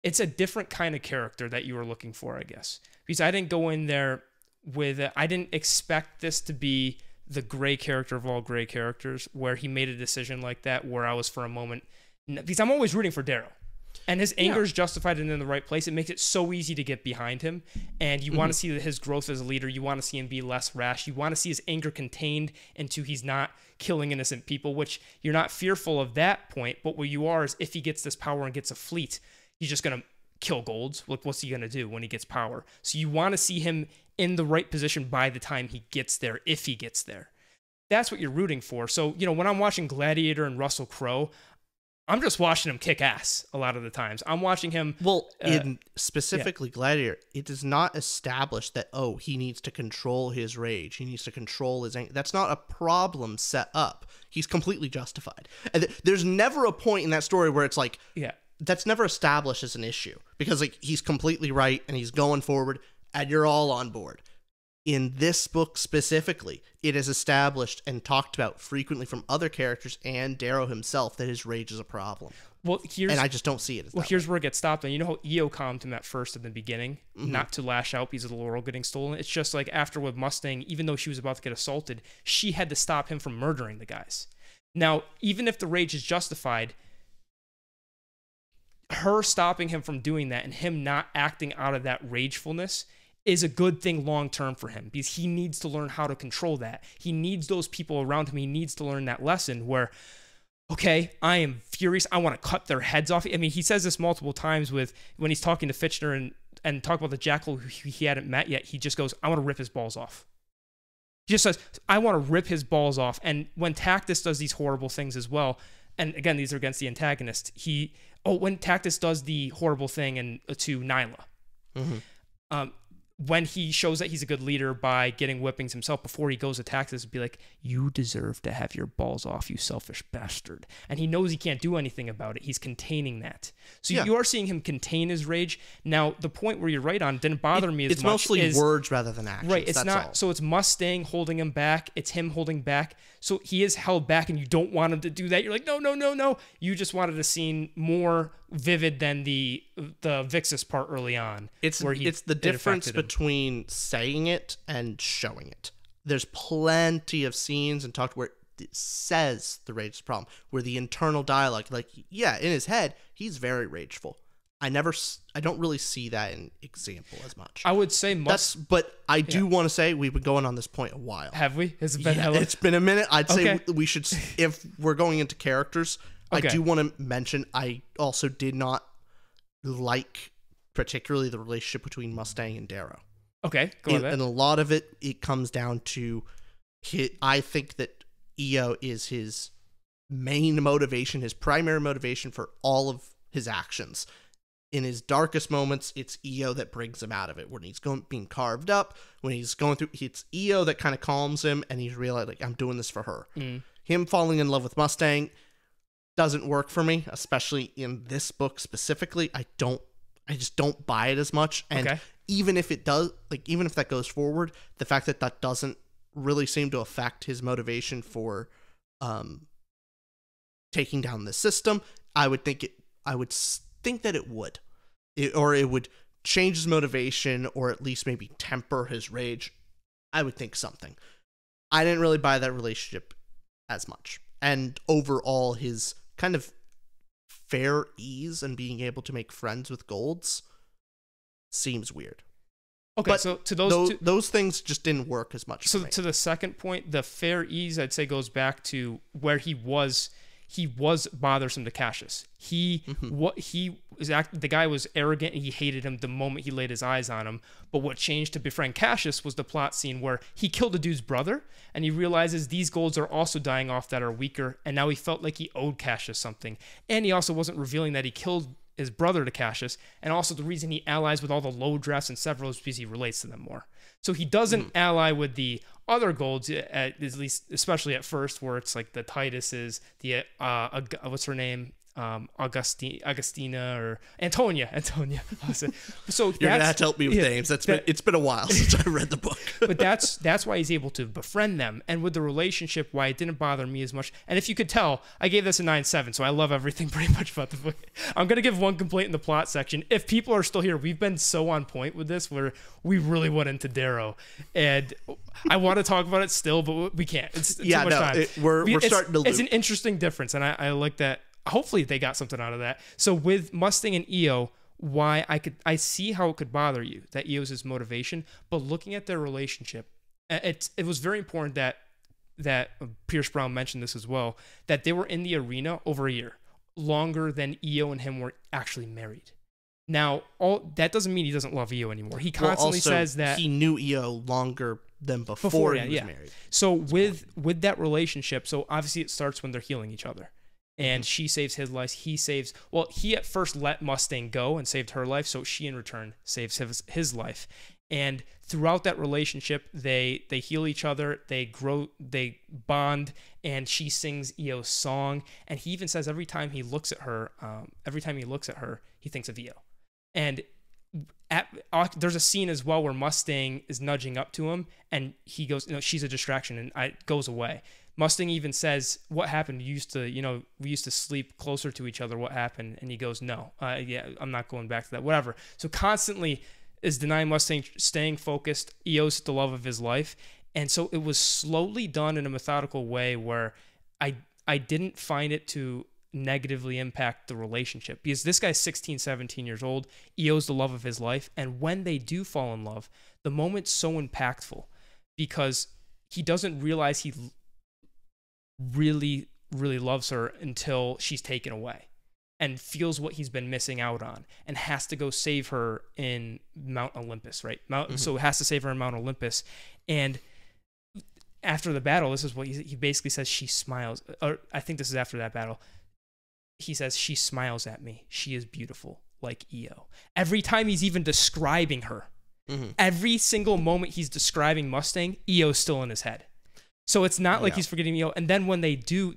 It's a different kind of character that you were looking for, I guess, because I didn't go in there with. I didn't expect this to be the gray character of all gray characters, where he made a decision like that, where I was for a moment, because I'm always rooting for Darrow. And his anger is justified and in the right place. It makes it so easy to get behind him. And you want to mm-hmm. see his growth as a leader. You want to see him be less rash. You want to see his anger contained into he's not killing innocent people, which you're not fearful of that point. But what you are is if he gets this power and gets a fleet, he's just going to kill golds. Like, what's he going to do when he gets power? So you want to see him in the right position by the time he gets there, if he gets there. That's what you're rooting for. So, you know, when I'm watching Gladiator and Russell Crowe, I'm just watching him kick ass a lot of the times. I'm watching him. Well, Uh, in specifically Gladiator, it does not establish that oh he needs to control his rage, he needs to control his anger. That's not a problem set up. He's completely justified, and th- there's never a point in that story where it's like Yeah. that's never established as an issue because like he's completely right and he's going forward and you're all on board. In this book specifically, it is established and talked about frequently from other characters and Darrow himself that his rage is a problem. Well, here's and I just don't see it as well, here's where it gets stopped. And you know how Eo calmed him at first in the beginning, Mm-hmm. not to lash out because of the laurel getting stolen. It's just like after with Mustang, even though she was about to get assaulted, she had to stop him from murdering the guys. Now, even if the rage is justified, her stopping him from doing that and him not acting out of that ragefulness is a good thing long term for him because he needs to learn how to control that. He needs those people around him. He needs to learn that lesson where, okay, I am furious. I want to cut their heads off. I mean, he says this multiple times with when he's talking to Fitchner and and talk about the jackal who he hadn't met yet. He just goes, I want to rip his balls off. He just says, I want to rip his balls off. And when Tactus does these horrible things as well, and again, these are against the antagonist, he, oh, when Tactus does the horrible thing and to Nyla, um, when he shows that he's a good leader by getting whippings himself before he goes to Tactus, be like, You deserve to have your balls off, you selfish bastard. And he knows he can't do anything about it. He's containing that. So Yeah. you are seeing him contain his rage. Now, the point where you're right on didn't bother me as it's much. mostly is, words rather than actions. Right. It's not. all. So it's Mustang holding him back. It's him holding back. So he is held back, and you don't want him to do that. You're like, no, no, no, no. You just wanted a scene more vivid than the the Vixus part early on. It's where he it's the difference between saying it and showing it. There's plenty of scenes and talked where it says the rage problem, where the internal dialogue, like yeah, in his head, he's very rageful. I never, I don't really see that in example as much. I would say Must. That's, but I do want to say we've been going on this point a while. have we? Has it been Yeah, it's been a minute. I'd say Okay. we- we should, if we're going into characters, Okay. I do want to mention I also did not like particularly the relationship between Mustang and Darrow. okay? Go And, and a lot of it, it comes down to, hi I think that Eo is his main motivation, his primary motivation for all of his actions. In his darkest moments, it's Eo that brings him out of it. When he's going being carved up, when he's going through, it's Eo that kind of calms him, and he's realizing like I'm doing this for her. Mm. Him falling in love with Mustang doesn't work for me, especially in this book specifically. I don't, I just don't buy it as much. And Okay. even if it does, like even if that goes forward, the fact that that doesn't really seem to affect his motivation for um taking down the system, I would think it. I would think that it would, it, or it would change his motivation, or at least maybe temper his rage. I would think something. I didn't really buy that relationship as much, and overall, his kind of fair ease and being able to make friends with golds seems weird. Okay. but So to those Those, two, those things just didn't work as much. so for me. to the second point, the fair ease, I'd say, goes back to where he was. He was bothersome to Cassius. He mm-hmm. what he was act. The guy was arrogant. and He hated him the moment he laid his eyes on him. But what changed to befriend Cassius was the plot scene where he killed a dude's brother, and he realizes these golds are also dying off that are weaker. And now he felt like he owed Cassius something, and he also wasn't revealing that he killed his brother to Cassius, and also the reason he allies with all the low drafts and Sevro is because he relates to them more. So he doesn't ally with the other golds, at, at least, especially at first, where it's like the Tituses, the uh, what's her name, um, Augustine, Augustina or Antonia, [LAUGHS] Antonia. so You're gonna that's- have to help me with yeah, names. That's that- been it's been a while [LAUGHS] since I read the book. [LAUGHS] but that's that's why he's able to befriend them and with the relationship why it didn't bother me as much and if you could tell i gave this a 9-7 so i love everything pretty much about the book i'm going to give one complaint in the plot section if people are still here we've been so on point with this where we really went into darrow and i want to talk about it still but we can't it's Yeah, too much no, time it- we're- we're it's, starting to it's an interesting difference and I, I like that hopefully they got something out of that so with mustang and eo why I could I see how it could bother you that Eo's his motivation, but looking at their relationship, it it was very important that that Pierce Brown mentioned this as well that they were in the arena over a year, longer than Eo and him were actually married. Now, all that doesn't mean he doesn't love Eo anymore. He Well, constantly also, says that he knew Eo longer than before, before he yeah, was yeah. married. So with with that relationship, so obviously it starts when they're healing each other. And she saves his life. He saves. Well, he at first let Mustang go and saved her life. So she, in return, saves his, his life. And throughout that relationship, they they heal each other. They grow. They bond. And she sings Eo's song. And he even says every time he looks at her, um, every time he looks at her, he thinks of Eo. And at, there's a scene as well where Mustang is nudging up to him, and he goes, "No, she's a distraction," and I goes away. Mustang even says, "What happened? You used to, you know, we used to sleep closer to each other. What happened?" And he goes, "No, uh, yeah, I'm not going back to that. Whatever." So constantly is denying Mustang staying focused. Eos the love of his life, and so it was slowly done in a methodical way where I I didn't find it to negatively impact the relationship because this guy's 16 17 years old eo's the love of his life and when they do fall in love the moment's so impactful because he doesn't realize he really really loves her until she's taken away and feels what he's been missing out on and has to go save her in Mount Olympus, right? Mount, Mhm. So has to save her in Mount Olympus. And after the battle, this is what he, he basically says she smiles. Or I think this is after that battle. He says, She smiles at me. She is beautiful, like Eo. Every time he's even describing her, Mhm. every single moment he's describing Mustang, Eo's still in his head. So it's not like Yeah. he's forgetting Eo. And then when they do,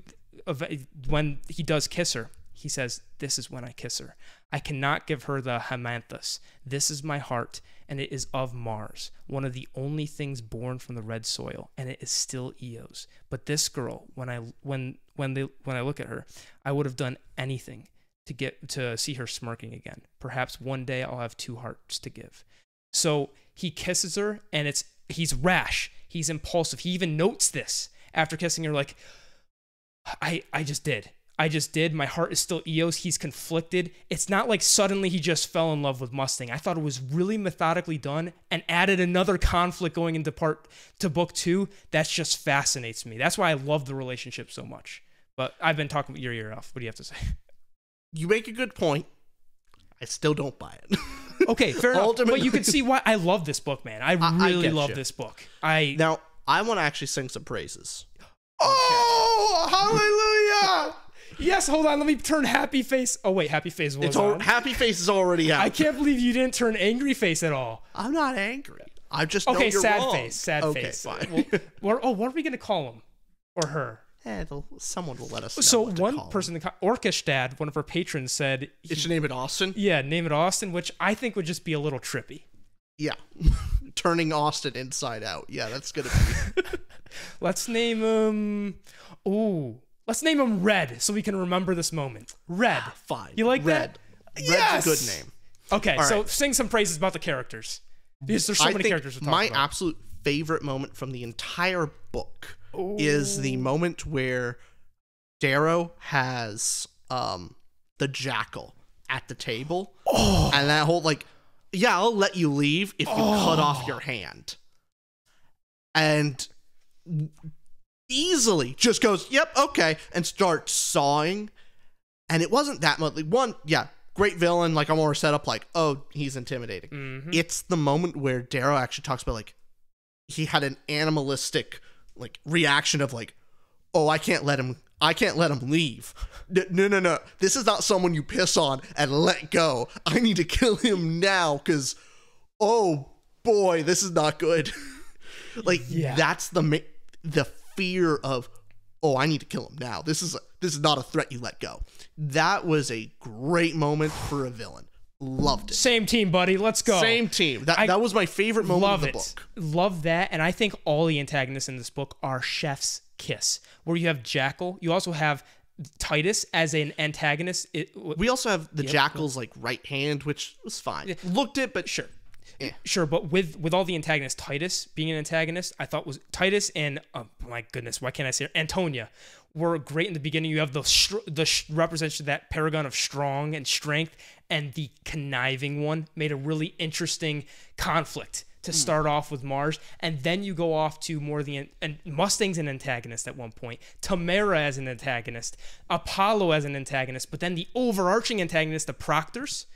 when he does kiss her, he says, This is when I kiss her. I cannot give her the haemanthus. This is my heart, and it is of Mars, one of the only things born from the red soil, and it is still Eos. But this girl, when I when when they when I look at her, I would have done anything to get to see her smirking again. Perhaps one day I'll have two hearts to give. So he kisses her, and it's he's rash, he's impulsive. He even notes this after kissing her, like, I I just did. I just did. My heart is still Eos. He's conflicted. It's not like suddenly he just fell in love with Mustang. I thought it was really methodically done and added another conflict going into part to book two. That just fascinates me. That's why I love the relationship so much. But I've been talking your ear off. What do you have to say? You make a good point. I still don't buy it. [LAUGHS] Okay, fair enough. But you can see why I love this book, man. I I really get love you. this book. I now, I want to actually sing some praises. [GASPS] oh hallelujah. [LAUGHS] Yes, hold on. Let me turn happy face. Oh wait, happy face was It's all, on. happy face is already out. I can't believe you didn't turn angry face at all. I'm not angry. I just know Okay, you're sad wrong. face. Sad okay, face. Fine. Well, [LAUGHS] what- oh, what are we gonna call him or her? Eh, they'll- someone will let us know. So what to one call person, in the co- Orkestad, one of our patrons, said, him. It should name it Austin. "Yeah, name it Austin," which I think would just be a little trippy. Yeah, [LAUGHS] turning Austin inside out. Yeah, that's gonna be. [LAUGHS] [LAUGHS] Let's name him. Ooh, let's name him Red, so we can remember this moment. Red. Fine. You like Red. that? Red's Yes! a good name. Okay, All so right. sing some praises about the characters because there's so I many think characters to talk my about. absolute favorite moment from the entire book is the moment where Darrow has um the jackal at the table, Oh. and that whole like, yeah, I'll let you leave if you cut off Oh. your hand, and easily just goes, yep, okay, and starts sawing, and it wasn't that much. Like, one, yeah. Great villain, like I'm more set up like, oh, he's intimidating Mhm. it's the moment where Darrow actually talks about like he had an animalistic like reaction of like, oh, I can't let him, I can't let him leave. No, no, no, this is not someone you piss on and let go. I need to kill him now because, oh boy, this is not good. [LAUGHS] like Yeah. that's the ma- the fear of, oh, I need to kill him now. This is a, this is not a threat you let go. That was a great moment for a villain. Loved it. Same team, buddy. Let's go. Same team. That I that was my favorite moment Love of the it. book. Love that. And I think all the antagonists in this book are Chef's Kiss, where you have Jackal. You also have Titus as an antagonist. It, We also have the Jackal's like right hand, which was fine. Looked it, but sure. Eh. Sure, but with with all the antagonists, Titus being an antagonist, I thought was Titus and oh my goodness, why can't I say her? Antonia were great in the beginning. You have the str- the sh- representation that paragon of strong and strength, and the conniving one made a really interesting conflict to start off with Mars, and then you go off to more the an- and Mustang's an antagonist at one point, Tamara as an antagonist, Apollo as an antagonist, but then the overarching antagonist, the Proctors.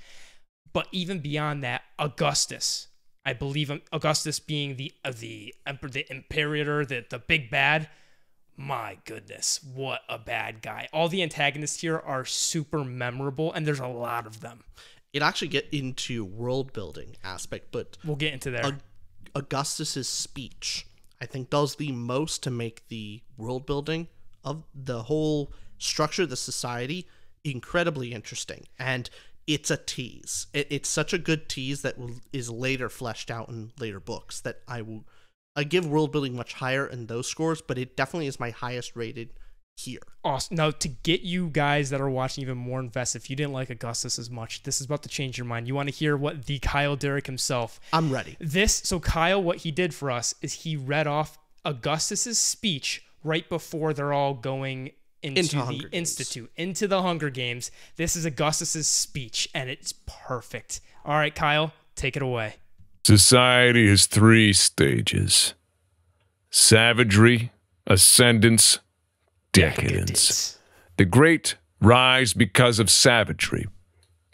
But even beyond that, Augustus, I believe Augustus being the uh, the emperor, the imperator, the the big bad. My goodness, what a bad guy! All the antagonists here are super memorable, and there's a lot of them. it actually get into world building aspect. But We'll get into there. Aug- Augustus's speech, I think, does the most to make the world building of the whole structure of the society incredibly interesting. And it's a tease. It, it's such a good tease that will, is later fleshed out in later books that I will I give world building much higher in those scores, but it definitely is my highest rated here. Awesome. Now, to get you guys that are watching even more invested, if you didn't like Augustus as much, this is about to change your mind. You want to hear what the Kyle Derrick himself. I'm ready. This, so Kyle, what he did for us is he read off Augustus's speech right before they're all going into, Into the Hunger Games. institute, into the Hunger Games. This is Augustus's speech, and it's perfect. All right, Kyle, take it away. Society has three stages savagery, ascendance, decadence. The great rise because of savagery.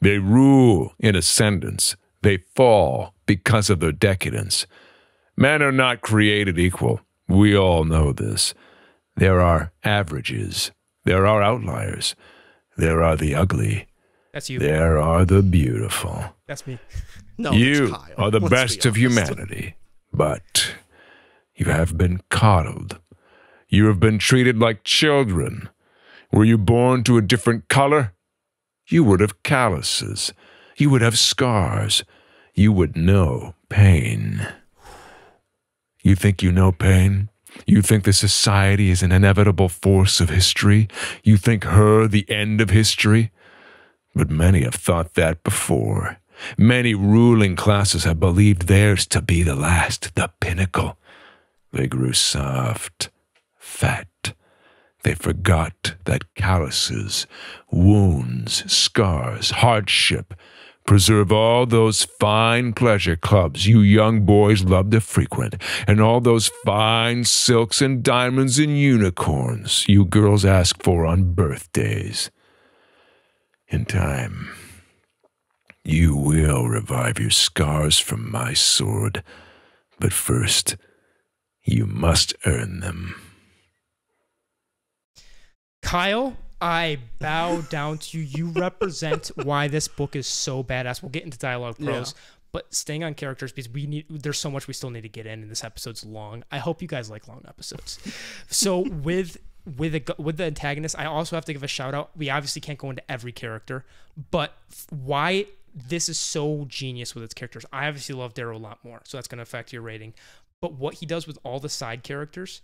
They rule in ascendance. They fall because of their decadence. Men are not created equal. We all know this. There are averages. There are outliers. There are the ugly. That's you. There are the beautiful. That's me. [LAUGHS] No, you are the Let's be best of humanity, but you have been coddled. You have been treated like children. Were you born to a different color? You would have calluses. You would have scars. You would know pain. You think you know pain? You think the society is an inevitable force of history? You think her the end of history? But many have thought that before. Many ruling classes have believed theirs to be the last, the pinnacle. They grew soft, fat. They forgot that calluses, wounds, scars, hardship preserve all those fine pleasure clubs you young boys love to frequent, and all those fine silks and diamonds and unicorns you girls ask for on birthdays. In time, you will revive your scars from my sword, but first, you must earn them. Kyle, I bow down to you. You represent why this book is so badass. We'll get into dialogue prose, Yeah. but staying on characters because we need. There's so much we still need to get in, and this episode's long. I hope you guys like long episodes. So [LAUGHS] with with a, with the antagonist, I also have to give a shout out. We obviously can't go into every character, but f- why this is so genius with its characters. I obviously love Darrow a lot more, so that's going to affect your rating. But what he does with all the side characters,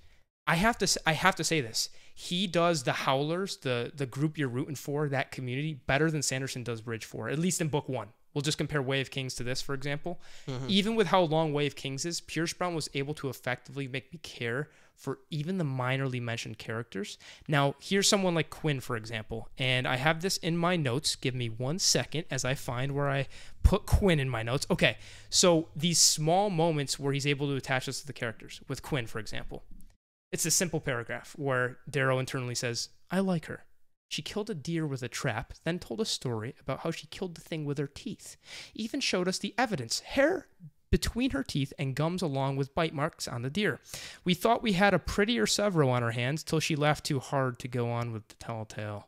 I have to I have to say this. He does the Howlers, the the group you're rooting for, that community better than Sanderson does Bridge Four, at least in book 1. We'll just compare Way of Kings to this, for example. Mm-hmm. Even with how long Way of Kings is, Pierce Brown was able to effectively make me care for even the minorly mentioned characters. Now, here's someone like Quinn, for example, and I have this in my notes. Give me one second as I find where I put Quinn in my notes. Okay, so these small moments where he's able to attach us to the characters, with Quinn, for example. It's a simple paragraph where Darrow internally says, I like her. She killed a deer with a trap, then told a story about how she killed the thing with her teeth. Even showed us the evidence hair between her teeth and gums along with bite marks on the deer. We thought we had a prettier Sevro on our hands till she laughed too hard to go on with the telltale.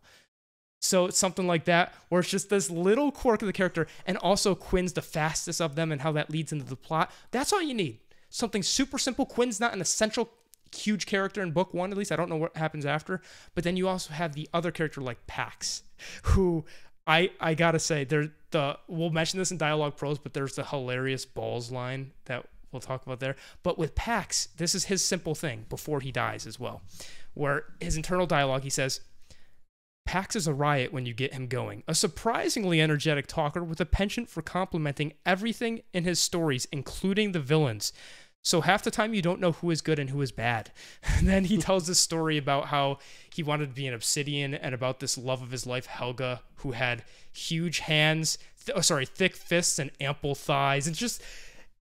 So it's something like that, where it's just this little quirk of the character, and also Quinn's the fastest of them and how that leads into the plot. That's all you need. Something super simple. Quinn's not an essential huge character in book one, at least. I don't know what happens after. But then you also have the other character like Pax, [LAUGHS] who I I gotta say, there the we'll mention this in dialogue prose, but there's the hilarious balls line that we'll talk about there. But with Pax, this is his simple thing before he dies as well, where his internal dialogue he says. Pax is a riot when you get him going. A surprisingly energetic talker with a penchant for complimenting everything in his stories, including the villains. So half the time you don't know who is good and who is bad. [LAUGHS] And then he hmm. tells this story about how he wanted to be an obsidian and about this love of his life, Helga, who had huge hands, th- oh, sorry, thick fists and ample thighs. And just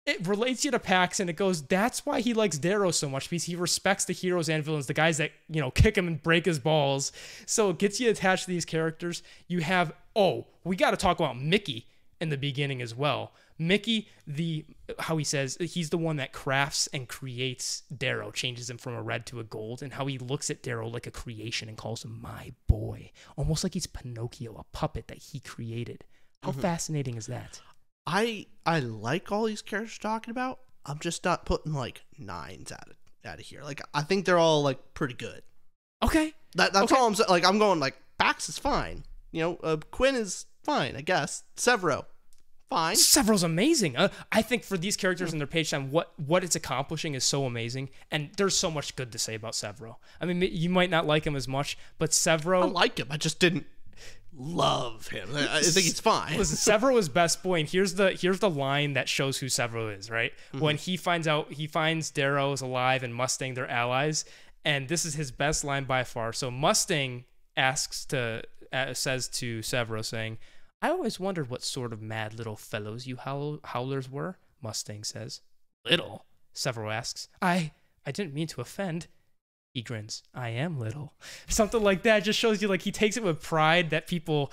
it relates you to Pax and it goes, that's why he likes Darrow so much because he respects the heroes and villains, the guys that, you know, kick him and break his balls. So it gets you attached to these characters. You have, oh, we got to talk about Mickey in the beginning as well. Mickey, the how he says he's the one that crafts and creates Darrow, changes him from a red to a gold, and how he looks at Darrow like a creation and calls him my boy, almost like he's Pinocchio, a puppet that he created. How fascinating is that? I I like all these characters talking about. I'm just not putting like nines out of out of here. Like I think they're all like pretty good. Okay, That that's Okay. all I'm saying. Like I'm going like Pax is fine. You know, uh, Quinn is fine, I guess. Sevro, fine. Sevro's amazing. Uh, I think for these characters and their page time, what what it's accomplishing is so amazing, and there's so much good to say about Sevro. I mean, you might not like him as much, but Sevro. I like him. I just didn't love him. I think he's fine. Listen, Sevro is best boy, and here's the here's the line that shows who Sevro is. Right when he finds out he finds Darrow is alive and Mustang they're allies, and this is his best line by far. So Mustang asks to uh, says to Sevro saying, "I always wondered what sort of mad little fellows you howl- howlers were." Mustang says, "Little." Sevro asks, "I I didn't mean to offend." He grins. I am little. [LAUGHS] Something like that just shows you like he takes it with pride that people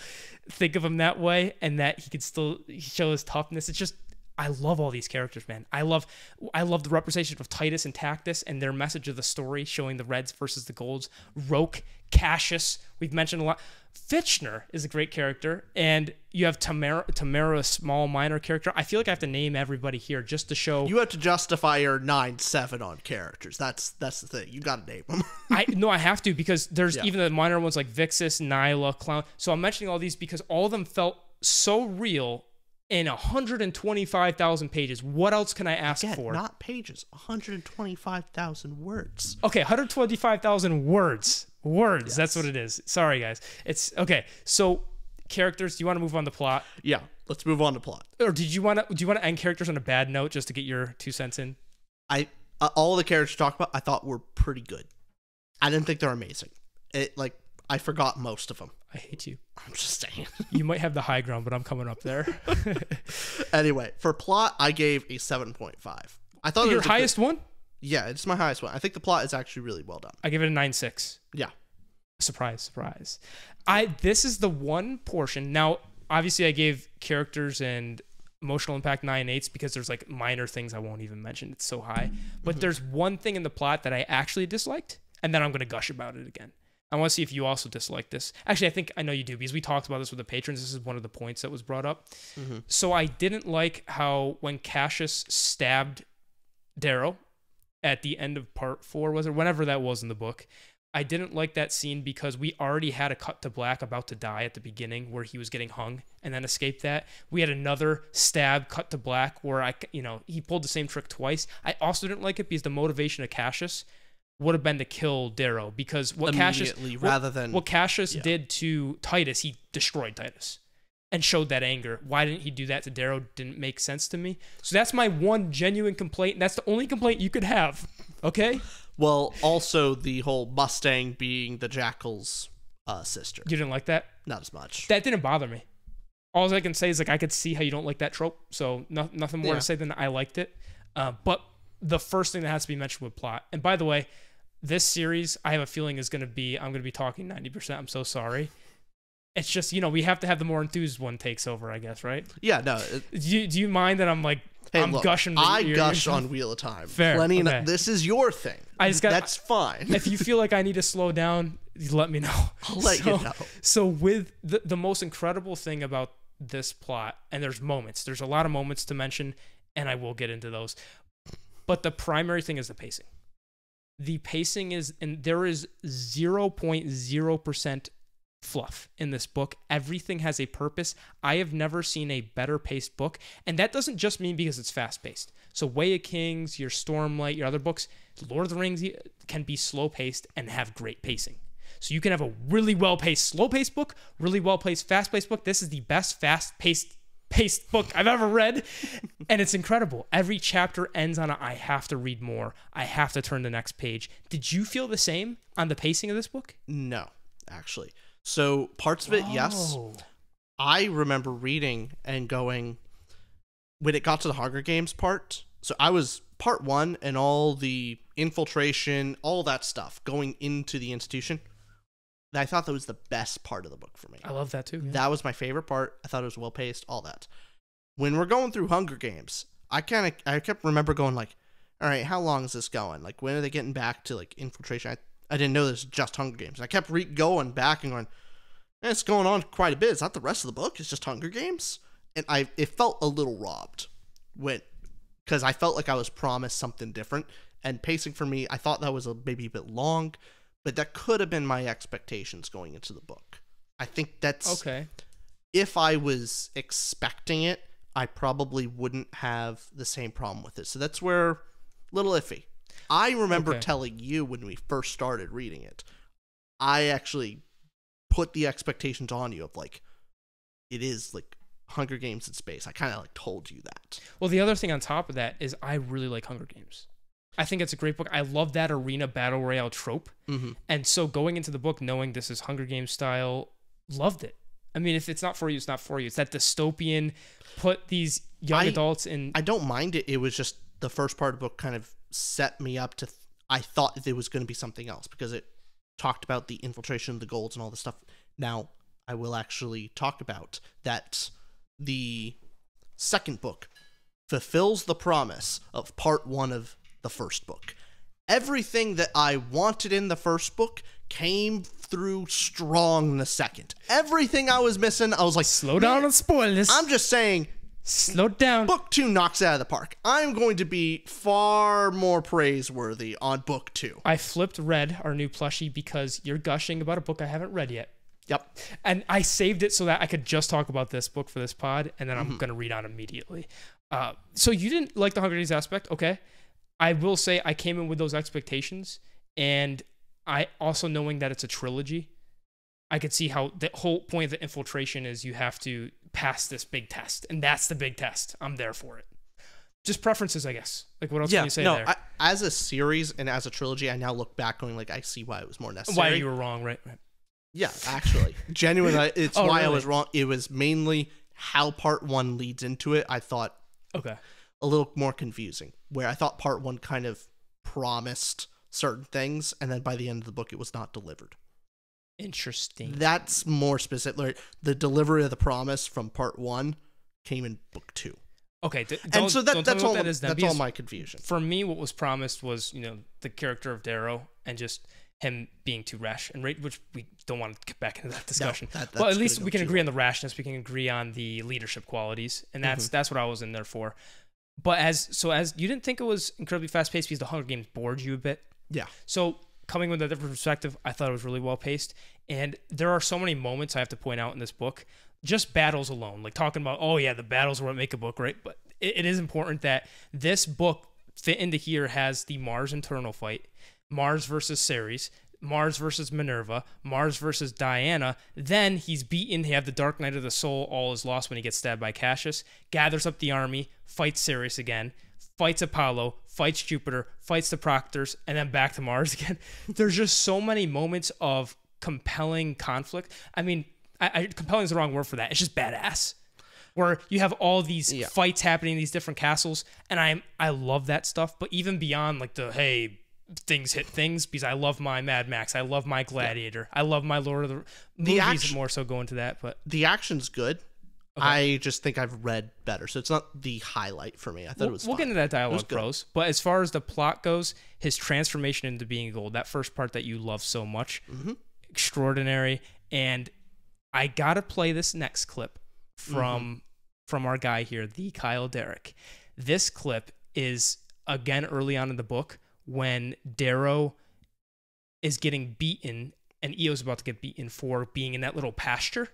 think of him that way and that he can still show his toughness. It's just I love all these characters, man. I love I love the representation of Titus and Tactus and their message of the story showing the reds versus the golds. Roke, Cassius, we've mentioned a lot. Fitchner is a great character, and you have Tamara, Tamara, a small minor character. I feel like I have to name everybody here just to show. You have to justify your nine seven on characters. That's that's the thing. You got to name them. [LAUGHS] I no, I have to because there's Yeah. even the minor ones like Vixus, Nyla, Clown. So I'm mentioning all these because all of them felt so real in 125,000 pages. What else can I ask Again, for? not pages. One hundred twenty-five thousand words. okay, 125,000 words. Words. That's what it is. Sorry, guys. It's okay. So characters. Do you want to move on to plot, Yeah. Let's move on to plot. or did you want to? Do you want to end characters on a bad note just to get your two cents in? I uh, all the characters you talked about, I thought were pretty good. I didn't think they're amazing. It like I forgot most of them. I hate you. [LAUGHS] I'm just saying. [LAUGHS] You might have the high ground, but I'm coming up there. [LAUGHS] anyway, for plot, I gave a seven point five. I thought it your was a good- highest one? yeah, it's my highest one. I think the plot is actually really well done. I give it a nine six. Yeah. surprise surprise i this is the one portion now obviously i gave characters and emotional impact nine eights because there's like minor things i won't even mention it's so high but mm-hmm. there's one thing in the plot that i actually disliked and then i'm going to gush about it again i want to see if you also dislike this actually i think i know you do because we talked about this with the patrons this is one of the points that was brought up mm-hmm. so i didn't like how when cassius stabbed darrow at the end of part four was it whenever that was in the book I didn't like that scene because we already had a cut to black about to die at the beginning where he was getting hung and then escaped that. We had another stab cut to black where I, you know, he pulled the same trick twice. I also didn't like it because the motivation of Cassius would have been to kill Darrow because what Cassius Immediately, what- rather than what Cassius yeah. did to Titus, he destroyed Titus and showed that anger. Why didn't he do that to Darrow? Didn't make sense to me. So that's my one genuine complaint. And that's the only complaint you could have. Okay? well, also the whole Mustang being the Jackal's uh, sister. You didn't like that? Not as much. That didn't bother me. All I can say is like I could see how you don't like that trope. So no, nothing more Yeah. to say than I liked it. Uh, but the first thing that has to be mentioned with plot. And by the way, this series I have a feeling is going to be I'm going to be talking 90%. I'm so sorry. It's just you know we have to have the more enthused one takes over. I guess right. yeah, no. It, Do you, do you mind that I'm like hey, I'm look, gushing? I gush [LAUGHS] on Wheel of Time. Fair, Plenty. okay. Enough. This is your thing. I just got- That's fine. if you [LAUGHS] feel like I need to slow down, let me know. I'll let you know. So with the the most incredible thing about this plot, and there's moments, there's a lot of moments to mention, and I will get into those. But the primary thing is the pacing. The pacing is, and there is 0.0% fluff in this book. Everything has a purpose. I have never seen a better paced book. And that doesn't just mean because it's fast paced. So, Way of Kings, your Stormlight, your other books, Lord of the Rings can be slow paced and have great pacing. So, you can have a really well paced, slow paced book, really well paced, fast paced book. This is the best fast paced paced book I've ever read. and it's incredible. Every chapter ends on a I have to read more. I have to turn the next page. Did you feel the same on the pacing of this book? No, actually. So parts of it, yes. I remember reading and going when it got to the Hunger Games part. So I was part one and all the infiltration, all that stuff going into the institution. I thought that was the best part of the book for me. I love that too. yeah. That was my favorite part. I thought it was well paced, all that. When we're going through Hunger Games, I kind of I kept remember going like, all right, how long is this going? Like when are they getting back to like infiltration? I, I didn't know this was just Hunger Games. I kept re- going back and going, "Eh, it's going on quite a bit. It's not the rest of the book. It's just Hunger Games. And I it felt a little robbed when because I felt like I was promised something different. And pacing for me, I thought that was a maybe a bit long, but that could have been my expectations going into the book. I think that's Okay. if I was expecting it, I probably wouldn't have the same problem with it. So that's where little iffy. I remember Okay. telling you when we first started reading it, I actually put the expectations on you of like it is like Hunger Games in space. I kind of like told you that. Well, the other thing on top of that is I really like Hunger Games. I think it's a great book. I love that arena battle royale trope. Mm-hmm. And so going into the book knowing this is Hunger Games style, loved it. I mean, if it's not for you, it's not for you. It's that dystopian, put these young I- adults in. I don't mind it. It was just the first part of the book kind of set me up to. Th- I thought there was going to be something else because it talked about the infiltration of the golds and all this stuff. Now, I will actually talk about that the second book fulfills the promise of part one of the first book. Everything that I wanted in the first book came through strong in the second. Everything I was missing, I was like, Slow down on spoilers. I'm just saying, Slow down. book two knocks out of the park. I'm going to be far more praiseworthy on book two. I flipped Red, our new plushie, because you're gushing about a book I haven't read yet. Yep. and I saved it so that I could just talk about this book for this pod, and then I'm Mm-hmm. gonna read on immediately. Uh, so you didn't like the Hunger Games aspect, okay? I will say I came in with those expectations, and I also knowing that it's a trilogy, I could see how the whole point of the infiltration is you have to pass this big test, and that's the big test. I'm there for it. Just preferences, I guess. Like what else can you say no, there? I, as a series and as a trilogy, I now look back going like, I see why it was more necessary. Why you were wrong, right? right. Yeah, actually, [LAUGHS] genuinely, it's Oh, why I was wrong. It was mainly how part one leads into it. I thought Okay. A little more confusing. Where I thought part one kind of promised certain things, and then by the end of the book, it was not delivered. Interesting. That's more specific. like, The delivery of the promise from part one came in book two, Okay. d- and so that, don't that's all. That is, that's all my confusion. for me, what was promised was you know the character of Darrow and just him being too rash and right, which we don't want to get back into that discussion. that- well, at least we can agree on the rashness. We can agree on the leadership qualities, and that's Mm-hmm. that's what I was in there for. But as so as you didn't think it was incredibly fast paced because the Hunger Games bored you a bit. Yeah. So coming with a different perspective, I thought it was really well paced, and there are so many moments I have to point out in this book. Just battles alone, like talking about, oh yeah, the battles are what make a book, right? But it, it is important that this book fit into here has the Mars internal fight, Mars versus Ceres, Mars versus Minerva, Mars versus Diana. Then he's beaten. He have the Dark Night of the Soul. All is lost when he gets stabbed by Cassius. Gathers up the army, fights Ceres again, fights Apollo, fights Jupiter, fights the Proctors, and then back to Mars [LAUGHS] again. There's just so many moments of compelling conflict. I mean, I, I, compelling is the wrong word for that. It's just badass. Where you have all these Yeah. fights happening in these different castles, and I I love that stuff. But even beyond like the hey things hit things because I love my Mad Max, I love my Gladiator, I love my Lord of the, The movies action- more so go into that. But The action's good. I just think I've read better, so it's not the highlight for me. I thought we'll, it was. we'll get into that dialogue prose. But as far as the plot goes, his transformation into being gold, that first part that you love so much, Mm-hmm. extraordinary. And I gotta play this next clip from Mm-hmm. from our guy here, the Kyle Derrick. This clip is again early on in the book when Darrow is getting beaten and Eo's about to get beaten for being in that little pasture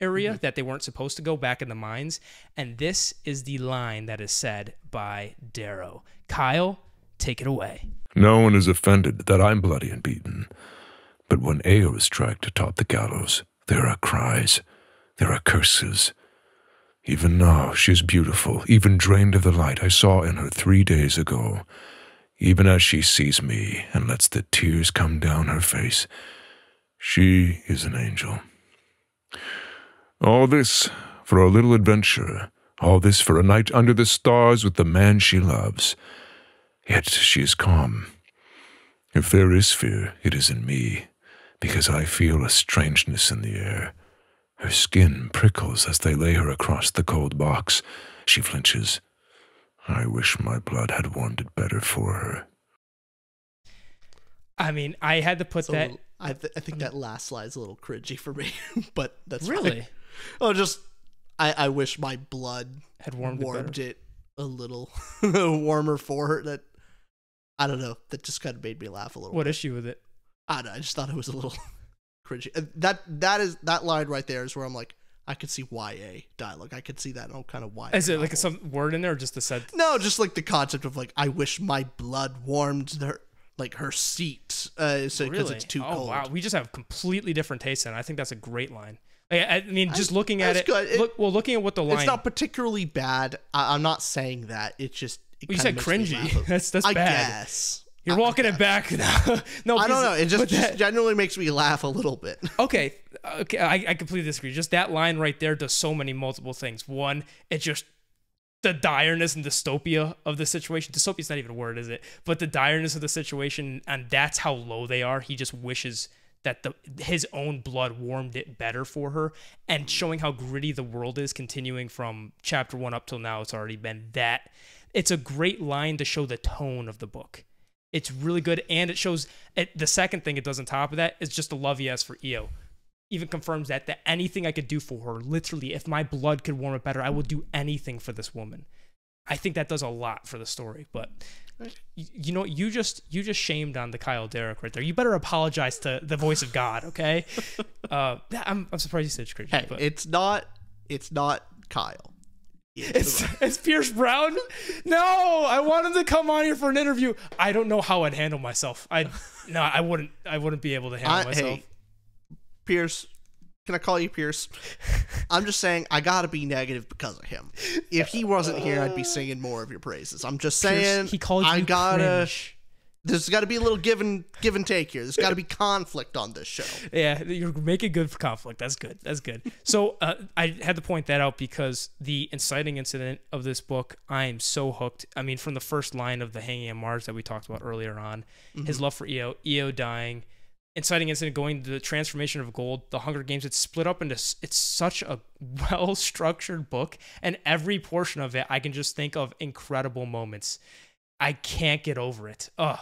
area mm-hmm. that they weren't supposed to go back in the mines. And this is the line that is said by Darrow. Kyle, take it away. No one is offended that I'm bloody and beaten. But when Eo is dragged atop the gallows, there are cries, there are curses. Even now, she is beautiful, even drained of the light I saw in her three days ago. Even as she sees me and lets the tears come down her face, she is an angel. All this for a little adventure, all this for a night under the stars with the man she loves. Yet she is calm. If there is fear, it is in me, because I feel a strangeness in the air. Her skin prickles as they lay her across the cold box. She flinches. I wish my blood had warmed it better for her. I mean, I had to put So that. I, th- I think that last slide's a little cringy for me, [LAUGHS] but that's Really? Fine. [LAUGHS] Oh, just I, I wish my blood Had warmed it warmed better. it, a little [LAUGHS] warmer for her. That I don't know. That just kind of made me laugh a little. What bit. issue with it? I don't know. I just thought it was a little cringy. That that is that line right there is where I'm like, I could see YA dialogue. I could see that in kind of YA. Is it like some word in there or just a said? No, just like the concept of like I wish my blood warmed her like her seat, uh, so because Really? it's too oh, cold. wow. We just have completely different tastes, and I think that's a great line. I, I mean, just looking at it. It- look, well, looking at what the line. It's not particularly bad. I, I'm not saying that. It's just it you said cringy. [LAUGHS] that's that's I bad. guess. You're walking it back now. [LAUGHS] no, I don't know. It just, but just that- genuinely makes me laugh a little bit. [LAUGHS] okay, okay, I, I completely disagree. Just that line right there does so many multiple things. One, it just the direness and dystopia of the situation. Dystopia's not even a word, is it? But the direness of the situation, and that's how low they are. He just wishes that the his own blood warmed it better for her, and showing how gritty the world is, continuing from chapter one up till now. It's already been that. It's a great line to show the tone of the book. It's really good, and it shows. It, the second thing it does on top of that is just the love he has for Eo even confirms that that anything I could do for her, literally, if my blood could warm it better, I would do anything for this woman. I think that does a lot for the story. But y- you know, you just you just shamed on the Kyle Derrick right there. You better apologize to the voice of God, okay? [LAUGHS] uh, I'm I'm surprised you said it's cringy, Hey, but it's not. It's not Kyle. It's it's Pierce Brown. No, I want him to come on here for an interview. I don't know how I'd handle myself. I [LAUGHS] no, I wouldn't. I wouldn't be able to handle I, myself. hey, Pierce. Can I call you Pierce? [LAUGHS] I'm just saying I gotta be negative because of him. If he wasn't here, I'd be singing more of your praises. I'm just Pierce, saying he called I you gotta. cringe. There's got to be a little give and give and take here. There's got to be conflict on this show. Yeah, you're making good for conflict. That's good. That's good. So uh, I had to point that out because the inciting incident of this book, I am so hooked. I mean, from the first line of the Hanging on Mars that we talked about earlier on, his love for Eo, Eo dying, inciting incident going to the transformation of gold, the Hunger Games. It's split up into. It's such a [LAUGHS] well structured book, and every portion of it, I can just think of incredible moments. I can't get over it. Oh,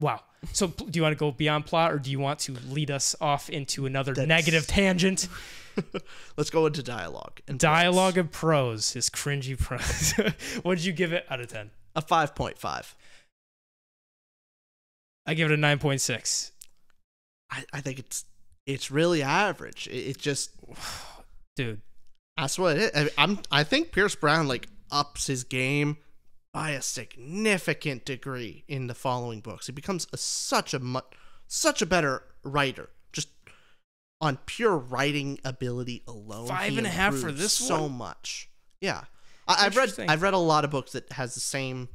wow. So, do you want to go beyond plot, or do you want to lead us off into another That's- negative tangent? [LAUGHS] Let's go into dialogue. And Dialogue and prose is cringy prose. [LAUGHS] what did you give it out of ten? a five point five. I give it a nine point six. I, I think it's it's really average. It, it just [SIGHS] Dude, that's what it is. I, I'm I think Pierce Brown like ups his game by a significant degree in the following books. He becomes a, such a mu- such a better writer. Just on pure writing ability alone, Five and a half for this so one? much. Yeah, I, I've read I've read a lot of books that has the same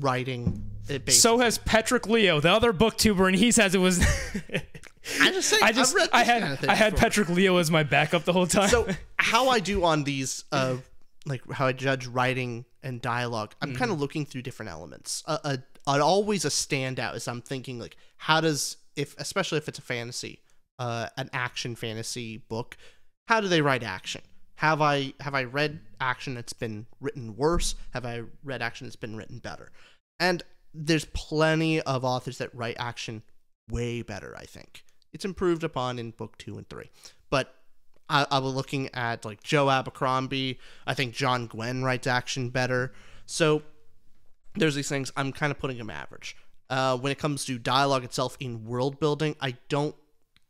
writing. uh, so has Petrik Leo, the other booktuber, and he says it was. [LAUGHS] I just say I just I had kind of I had before. Petrik Leo as my backup the whole time. so [LAUGHS] how I do on these, uh, like how I judge writing and dialogue, I'm Mm-hmm. kind of looking through different elements. A, a, a always a standout is I'm thinking like, how does if especially if it's a fantasy, uh, an action fantasy book, how do they write action? Have I have I read action that's been written worse? Have I read action that's been written better? And there's plenty of authors that write action way better. I think it's improved upon in book two and three, but I, I was looking at like Joe Abercrombie. I think John Gwynne writes action better. So there's these things. I'm kind of putting him average. Uh, when it comes to dialogue itself in world building, I don't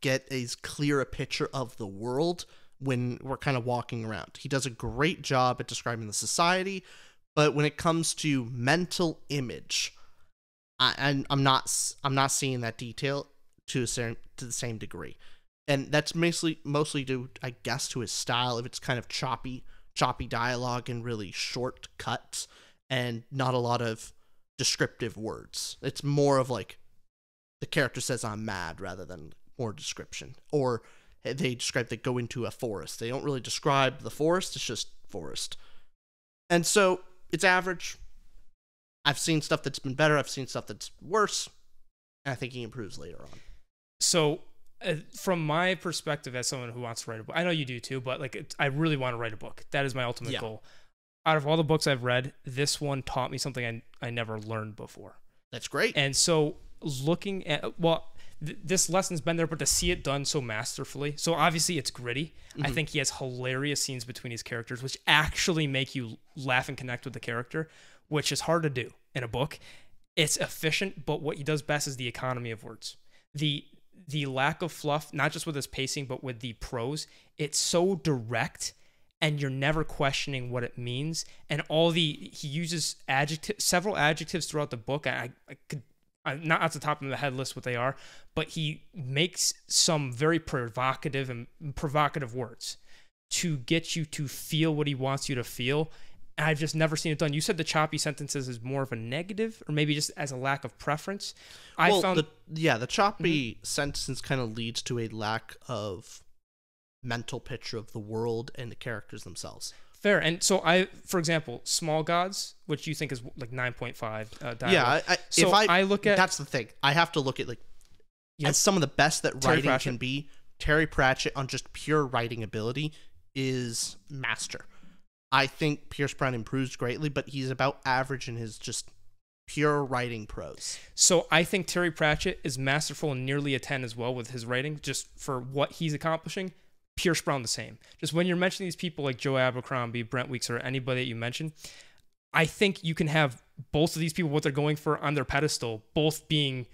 get as clear a picture of the world when we're kind of walking around. He does a great job at describing the society, but when it comes to mental image, I, I'm, I'm not I'm not seeing that detail to a certain, to the same degree, and that's mostly mostly due, I guess, to his style. If it's kind of choppy, choppy dialogue and really short cuts, and not a lot of descriptive words. It's more of like the character says I'm mad rather than more description, or they describe they go into a forest. They don't really describe the forest. It's just forest, and so it's average. I've seen stuff that's been better. I've seen stuff that's worse. And I think he improves later on. so Uh, from my perspective as someone who wants to write a book i know you do too but like it, i really want to write a book. That is my ultimate Yeah. goal. Out of all the books i've read this one taught me something i, I never learned before. That's great. and so looking at well th- this lesson's been there but to see it done so masterfully so obviously it's gritty. I mm-hmm. think he has hilarious scenes between his characters which actually make you laugh and connect with the character which is hard to do in a book. It's efficient but what he does best is the economy of words. The the lack of fluff, not just with his pacing, but with the prose, it's so direct and you're never questioning what it means. And all the he uses adjective several adjectives throughout the book. I, I could I'm not at the top of the head list what they are, but he makes some very provocative and provocative words to get you to feel what he wants you to feel. And I've just never seen it done. You said the choppy sentences is more of a negative, or maybe just as a lack of preference. I well, found the, yeah, the choppy sentence kind of leads to a lack of mental picture of the world and the characters themselves. fair. And so I, for example, Small Gods, which you think is like nine point five. Uh, dialogue. Yeah, I, I, So if I, I look at- that's the thing. I have to look at like Yep. as some of the best that Terry writing Pratchett. can be. Terry Pratchett on just pure writing ability is master. I think Pierce Brown improves greatly, but he's about average in his just pure writing prose. So I think Terry Pratchett is masterful and nearly a 10 as well with his writing, just for what he's accomplishing. Pierce Brown the same. Just when you're mentioning these people like Joe Abercrombie, Brent Weeks, or anybody that you mention, I think you can have both of these people what they're going for on their pedestal, both being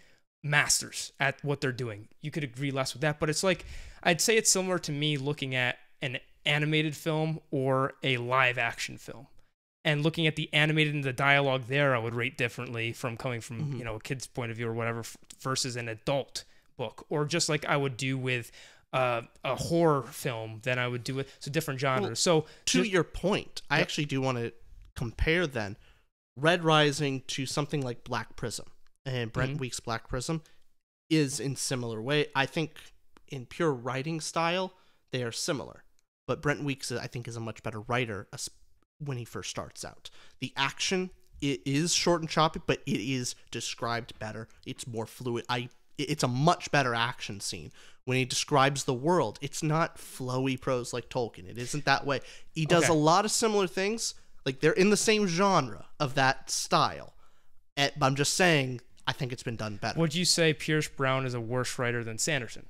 masters at what they're doing. You could agree less with that, but it's like I'd say it's similar to me looking at an animated film or a live action film. And looking at the animated and the dialogue there, I would rate differently from coming from Mhm. you know a kid's point of view or whatever versus an adult book, or just like I would do with uh, a horror film than I would do with so different genres. so To your point, I Yep. actually do want to compare then Red Rising to something like Black Prism. And Brent Mhm. Week's Black Prism is in similar way. I think in pure writing style, they are similar. But Brent Weeks, I think, is a much better writer when he first starts out. The action it is short and choppy, but it is described better. It's more fluid. I it's a much better action scene when he describes the world. It's not flowy prose like Tolkien. It isn't that way. He does Okay. a lot of similar things. Like they're in the same genre of that style. And, but I'm just saying, I think it's been done better. would you say Pierce Brown is a worse writer than Sanderson?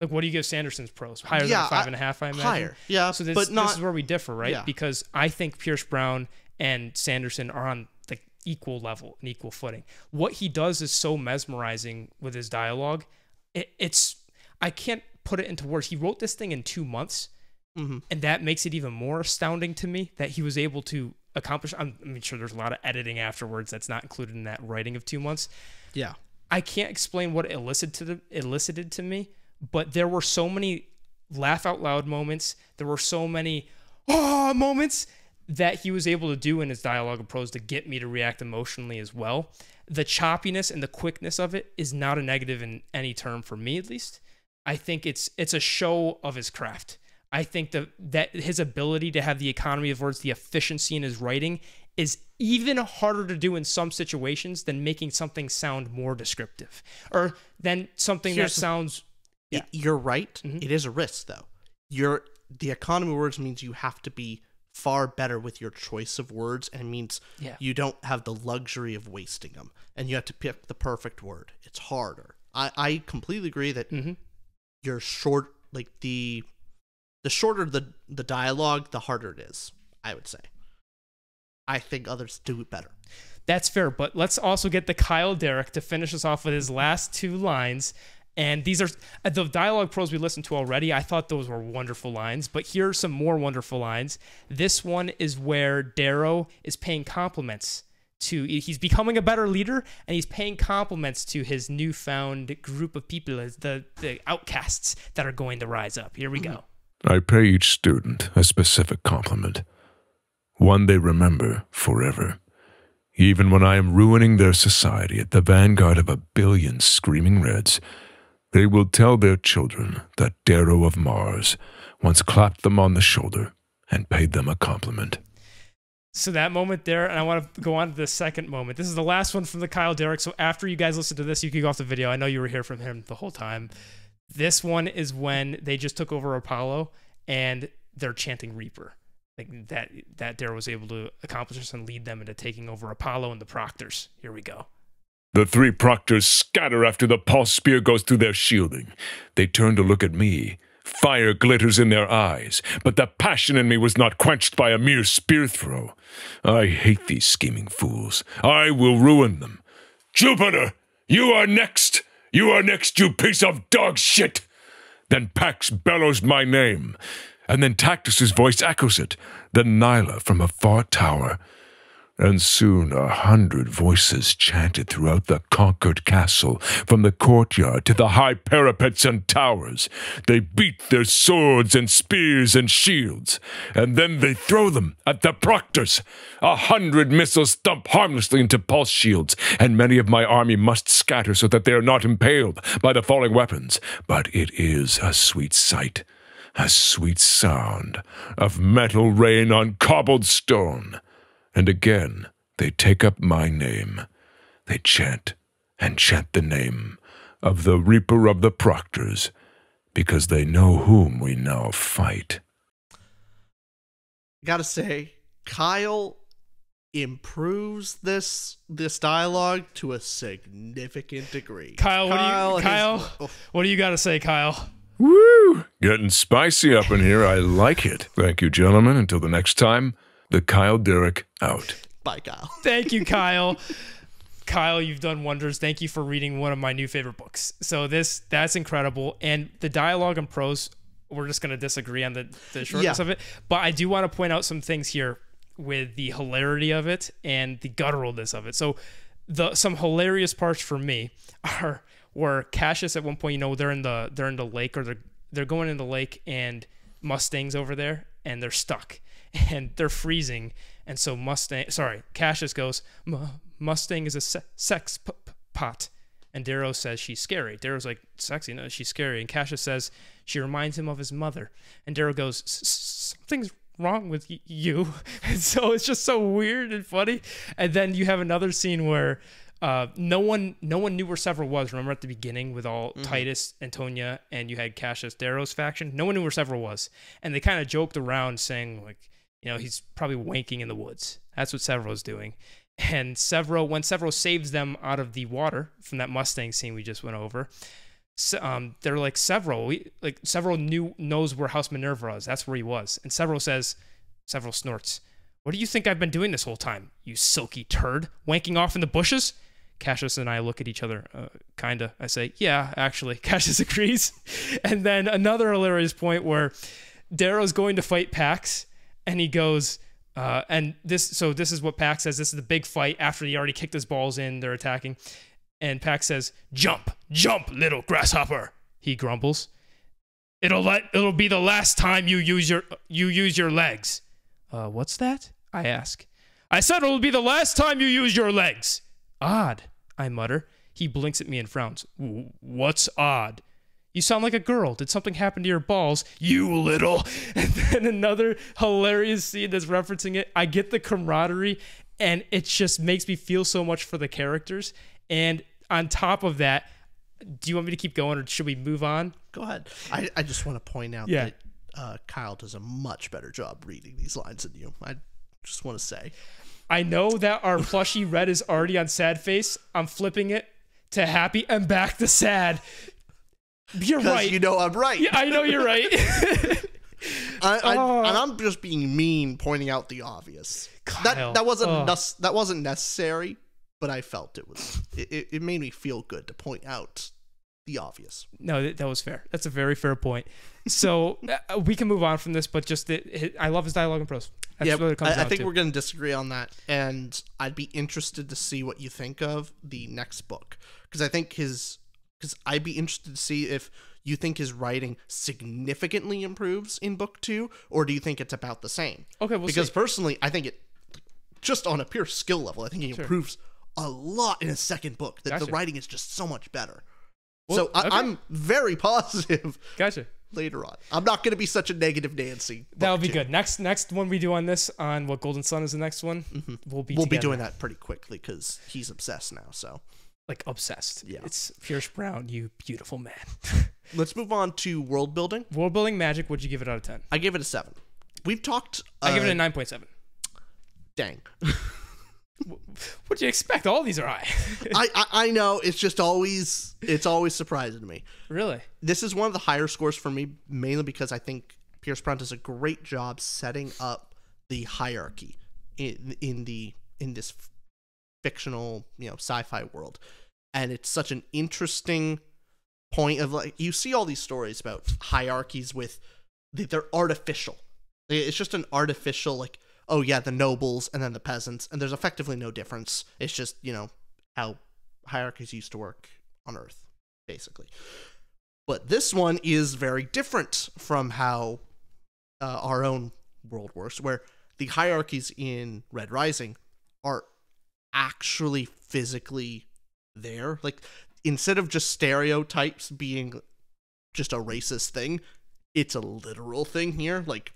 Like, what do you give Sanderson's prose? Higher Yeah, than five I- and a half, I imagine. Higher, yeah, So this, but not. this is where we differ, right? Yeah. Because I think Pierce Brown and Sanderson are on the equal level and equal footing. What he does is so mesmerizing with his dialogue. It, it's I can't put it into words. He wrote this thing in two months, Mhm. and that makes it even more astounding to me that he was able to accomplish. I'm, I'm sure there's a lot of editing afterwards that's not included in that writing of two months. yeah, I can't explain what it elicited to the, elicited to me, but there were so many laugh out loud moments. There were so many oh moments that he was able to do in his dialogue and prose to get me to react emotionally as well. The choppiness and the quickness of it is not a negative in any term for me at least. I think it's it's a show of his craft. I think that that his ability to have the economy of words, the efficiency in his writing is even harder to do in some situations than making something sound more descriptive or than something Here's that the- sounds Y- You're right. Mhm. It is a risk, though. You're the economy of words means you have to be far better with your choice of words, and it means Yeah. you don't have the luxury of wasting them, and you have to pick the perfect word. It's harder. I, I completely agree that Mhm. you're short. Like the the shorter the the dialogue, the harder it is. I would say. I think others do it better. That's fair, but let's also get the Kyle Derrick to finish us off with his last two lines. And these are uh, the dialogue prose we listened to already. I thought those were wonderful lines, but here are some more wonderful lines. This one is where Darrow is paying compliments to, he's becoming a better leader and he's paying compliments to his newfound group of people the, the outcasts that are going to rise up. Here we go. I pay each student a specific compliment, one they remember forever. Even when I am ruining their society at the vanguard of a billion screaming reds, they will tell their children that Darrow of Mars once clapped them on the shoulder and paid them a compliment. So that moment there, and I want to go on to the second moment. This is the last one from the Kyle Derrick. So after you guys listen to this, you can go off the video. I know you were here from him the whole time. This one is when they just took over Apollo and they're chanting Reaper. Like that that Darrow was able to accomplish this and lead them into taking over Apollo and the Proctors. Here we go. The three proctors scatter after the pulse spear goes through their shielding. They turn to look at me. Fire glitters in their eyes, but the passion in me was not quenched by a mere spear throw. I hate these scheming fools. I will ruin them. Jupiter, You are next! You are next, you piece of dog shit! Then Pax bellows my name, and then Tactus's voice echoes it, then Nyla from a far tower. And soon a hundred voices chanted throughout the conquered castle, from the courtyard to the high parapets and towers. They beat their swords and spears and shields, and then they throw them at the proctors. A hundred missiles thump harmlessly into pulse shields, and many of my army must scatter so that they are not impaled by the falling weapons. But it is a sweet sight, a sweet sound of metal rain on cobbled stone. And again they take up my name. They chant and chant the name of the Reaper of the Proctors, because they know whom we now fight. gotta say, Kyle improves this this dialogue to a significant degree. Kyle, what do you, has- Kyle, oh, what do you got to say, Kyle? Woo! Getting spicy up in here. I like it. Thank you, gentlemen. Until the next time, the Kyle Derrick out. bye, Kyle. [LAUGHS] Thank you, Kyle. Kyle, you've done wonders. Thank you for reading one of my new favorite books. So this that's incredible. And the dialogue and prose, we're just gonna disagree on the, the shortness Yeah. of it. But I do want to point out some things here with the hilarity of it and the gutturalness of it. So the some hilarious parts for me [LAUGHS] are where Cassius at one point, you know, they're in the they're in the lake or they're they're going in the lake and Mustangs over there and they're stuck and they're freezing. And so Mustang, sorry, Cassius goes, "Mu- Mustang is a se- sex pot. And Darrow says she's scary. Darrow's like, sexy, no, she's scary. And Cassius says she reminds him of his mother. And Darrow goes, "S- s- something's wrong with y- you. [LAUGHS] And so it's just so weird and funny. And then you have another scene where uh, no one no one knew where Sevro was. Remember at the beginning with all Titus, Antonia, and you had Cassius Darrow's faction? No one knew where Sevro was. And they kind of joked around saying, like, you know, he's probably wanking in the woods. That's what Sevro's doing. And Sevro, when Sevro saves them out of the water from that Mustang scene we just went over, s- um, they're like Sevro, we, like Sevro knew knows where House Minerva is. That's where he was. And Sevro says, Sevro snorts. What do you think I've been doing this whole time? You silky turd, wanking off in the bushes. Cassius and I look at each other, uh, kinda. I say, yeah, actually. [LAUGHS] Cassius agrees. [LAUGHS] And then another hilarious point where Darrow's going to fight Pax, and he goes, uh, and this, so this is what Pax says. This is the big fight after he already kicked his balls in. They're attacking, and Pax says, "Jump, jump, little grasshopper." He grumbles. It'll let, it'll be the last time you use your, you use your legs. Uh, what's that? I ask. I said it'll be the last time you use your legs. Odd, I mutter. He blinks at me and frowns. "W- What's odd? You sound like a girl. Did something happen to your balls? You little. [LAUGHS] And then another hilarious scene that's referencing it. I get the camaraderie, and it just makes me feel so much for the characters. And on top of that, do you want me to keep going or should we move on? Go ahead. I, I just want to point out Yeah. that uh, Kyle does a much better job reading these lines than you. I just want to say. I know that our plushy red is already on sad face. I'm flipping it to happy and back to sad. You're right. you know I'm right. Yeah, I know you're right. [LAUGHS] I, I, Oh. and I'm just being mean, pointing out the obvious. Kyle. That that wasn't nec- that wasn't necessary, but I felt it was. It, it, made me feel good to point out the obvious. no, that, that was fair. That's a very fair point. So [LAUGHS] uh, we can move on from this, but just it, it, I love his dialogue and prose. That's yeah, what it comes I, I think to. we're going to disagree on that, and I'd be interested to see what you think of the next book because I think his because I'd be interested to see if you think his writing significantly improves in book two, or do you think it's about the same? Okay, we'll because see. personally, I think it just on a pure skill level, I think he improves a lot in his second book. That the writing is just so much better. Well, so I, okay. I'm very [LAUGHS] positive Gotcha. later on. I'm not going to be such a negative Nancy. That'll book be two. good. Next next one we do on this on what Golden Son is the next one. Mm-hmm. We'll be We'll be doing that pretty quickly because he's obsessed now. So like obsessed. Yeah. It's Pierce Brown, you beautiful man. [LAUGHS] let's move on to world building. World building magic. Would you give it out of ten? I give it a seven. We've talked. I give it uh, a nine point seven. Dang. What do you expect? All these are high. [LAUGHS] I, I I know it's just always it's always surprising to me. really? This is one of the higher scores for me, mainly because I think Pierce Brown does a great job setting up the hierarchy in in the in this fictional you know sci-fi world. and it's such an interesting point of like you see all these stories about hierarchies with they- they're artificial. It's just an artificial like oh yeah the nobles and then the peasants and there's effectively no difference. It's just you know how hierarchies used to work on Earth basically. But this one is very different from how uh, our own world works, where the hierarchies in Red Rising are actually physically there. Like instead of just stereotypes being just a racist thing, it's a literal thing here. Like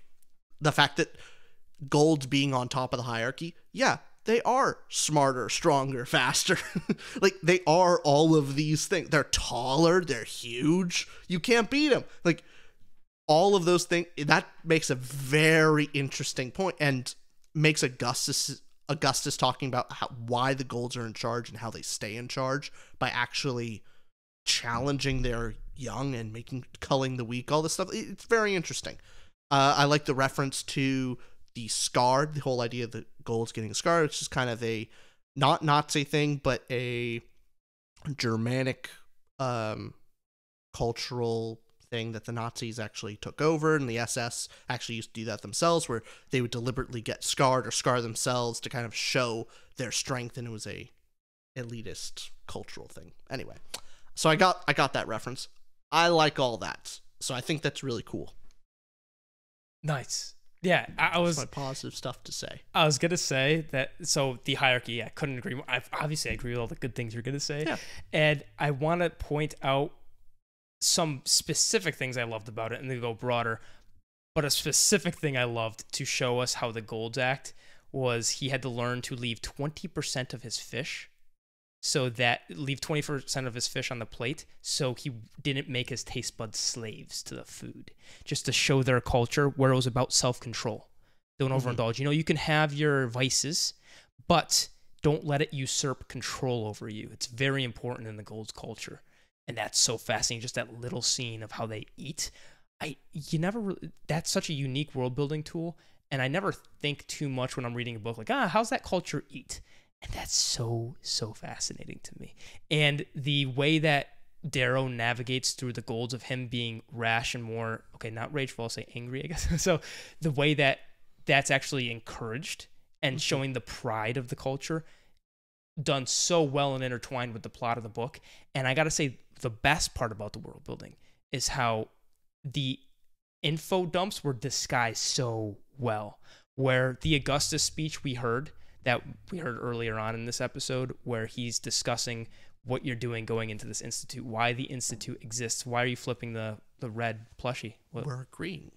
the fact that gold's being on top of the hierarchy, yeah, they are smarter, stronger, [LAUGHS] faster. like they are all of these things. They're taller, they're huge. You can't beat them. Like all of those things that makes a very interesting point and makes Augustus Augustus talking about how, why the golds are in charge and how they stay in charge by actually challenging their young and making culling the weak all this stuff. It's very interesting uh, i like the reference to the scarred the whole idea of the golds getting scarred which is kind of a not nazi thing but a germanic um cultural thing that the Nazis actually took over, and the SS actually used to do that themselves, where they would deliberately get scarred or scar themselves to kind of show their strength, and it was a elitist cultural thing. Anyway, so I got I got that reference. I like all that, so I think that's really cool. Nice. Yeah, I, I was That's my positive stuff to say. I was gonna say that. So the hierarchy, I couldn't agree more. I obviously I agree with all the good things you're gonna say, Yeah. and I want to point out some specific things I loved about it, and then go broader. But a specific thing I loved to show us how the Golds act was he had to learn to leave twenty percent of his fish, so that leave twenty percent of his fish on the plate, so he didn't make his taste buds slaves to the food, just to show their culture where it was about self control. Don't mm-hmm. overindulge. You know, you can have your vices, but don't let it usurp control over you. It's very important in the Gold's culture. And that's so fascinating. Just that little scene of how they eat. I you never really, that's such a unique world building tool. And I never think too much when I'm reading a book like, ah, how's that culture eat? And that's so, so fascinating to me. And the way that Darrow navigates through the goals of him being rash and more, okay, not rageful, I'll say angry, I guess. [LAUGHS] so the way that that's actually encouraged and showing the pride of the culture done so well and intertwined with the plot of the book. And I got to say, the best part about the world building is how the info dumps were disguised so well. Where the Augustus speech we heard, that we heard earlier on in this episode, where he's discussing what you're doing going into this institute, why the institute exists, why are you flipping the the red plushie? What- We're agreeing.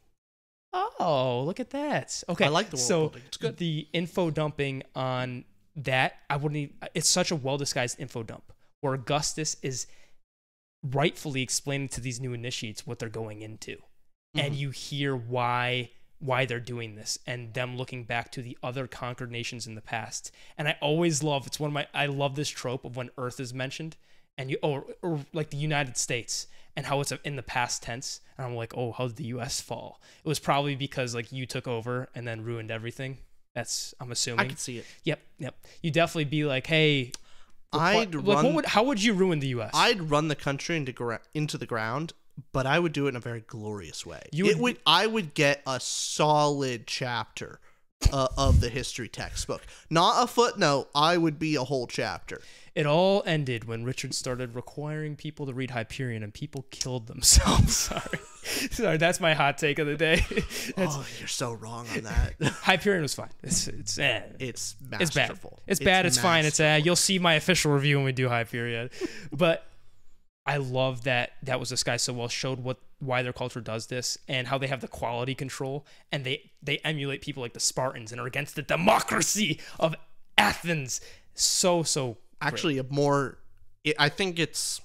Oh, look at that. Okay. I like the world so building. It's good. The info dumping on that, I wouldn't even, it's such a well disguised info dump where Augustus is rightfully explaining to these new initiates what they're going into. And Mhm. you hear why why they're doing this and them looking back to the other conquered nations in the past. And I always love it's one of my I love this trope of when Earth is mentioned and you or, or like the United States and how it's in the past tense. And I'm like, oh, how did the U.S. fall? It was probably because like you took over and then ruined everything. That's I'm assuming. I can see it. Yep, yep. You definitely be like, hey, I'd like, run. would, how would you ruin the U.S.? I'd run the country into gra- into the ground, but I would do it in a very glorious way. You it would- would. I would get a solid chapter uh, of the history textbook, not a footnote. I would be a whole chapter. It all ended when Richard started requiring people to read Hyperion and people killed themselves. [LAUGHS] Sorry. Sorry, that's my hot take of the day. [LAUGHS] Oh, you're so wrong on that. [LAUGHS] Hyperion was fine. It's it's eh. it's It's bad. masterful. It's, bad. It's fine. It's masterful. you'll see my official review when we do Hyperion. but I love that that was this guy so well showed what why their culture does this and how they have the quality control and they they emulate people like the Spartans and are against the democracy of Athens. So so great. actually a more. It, I think it's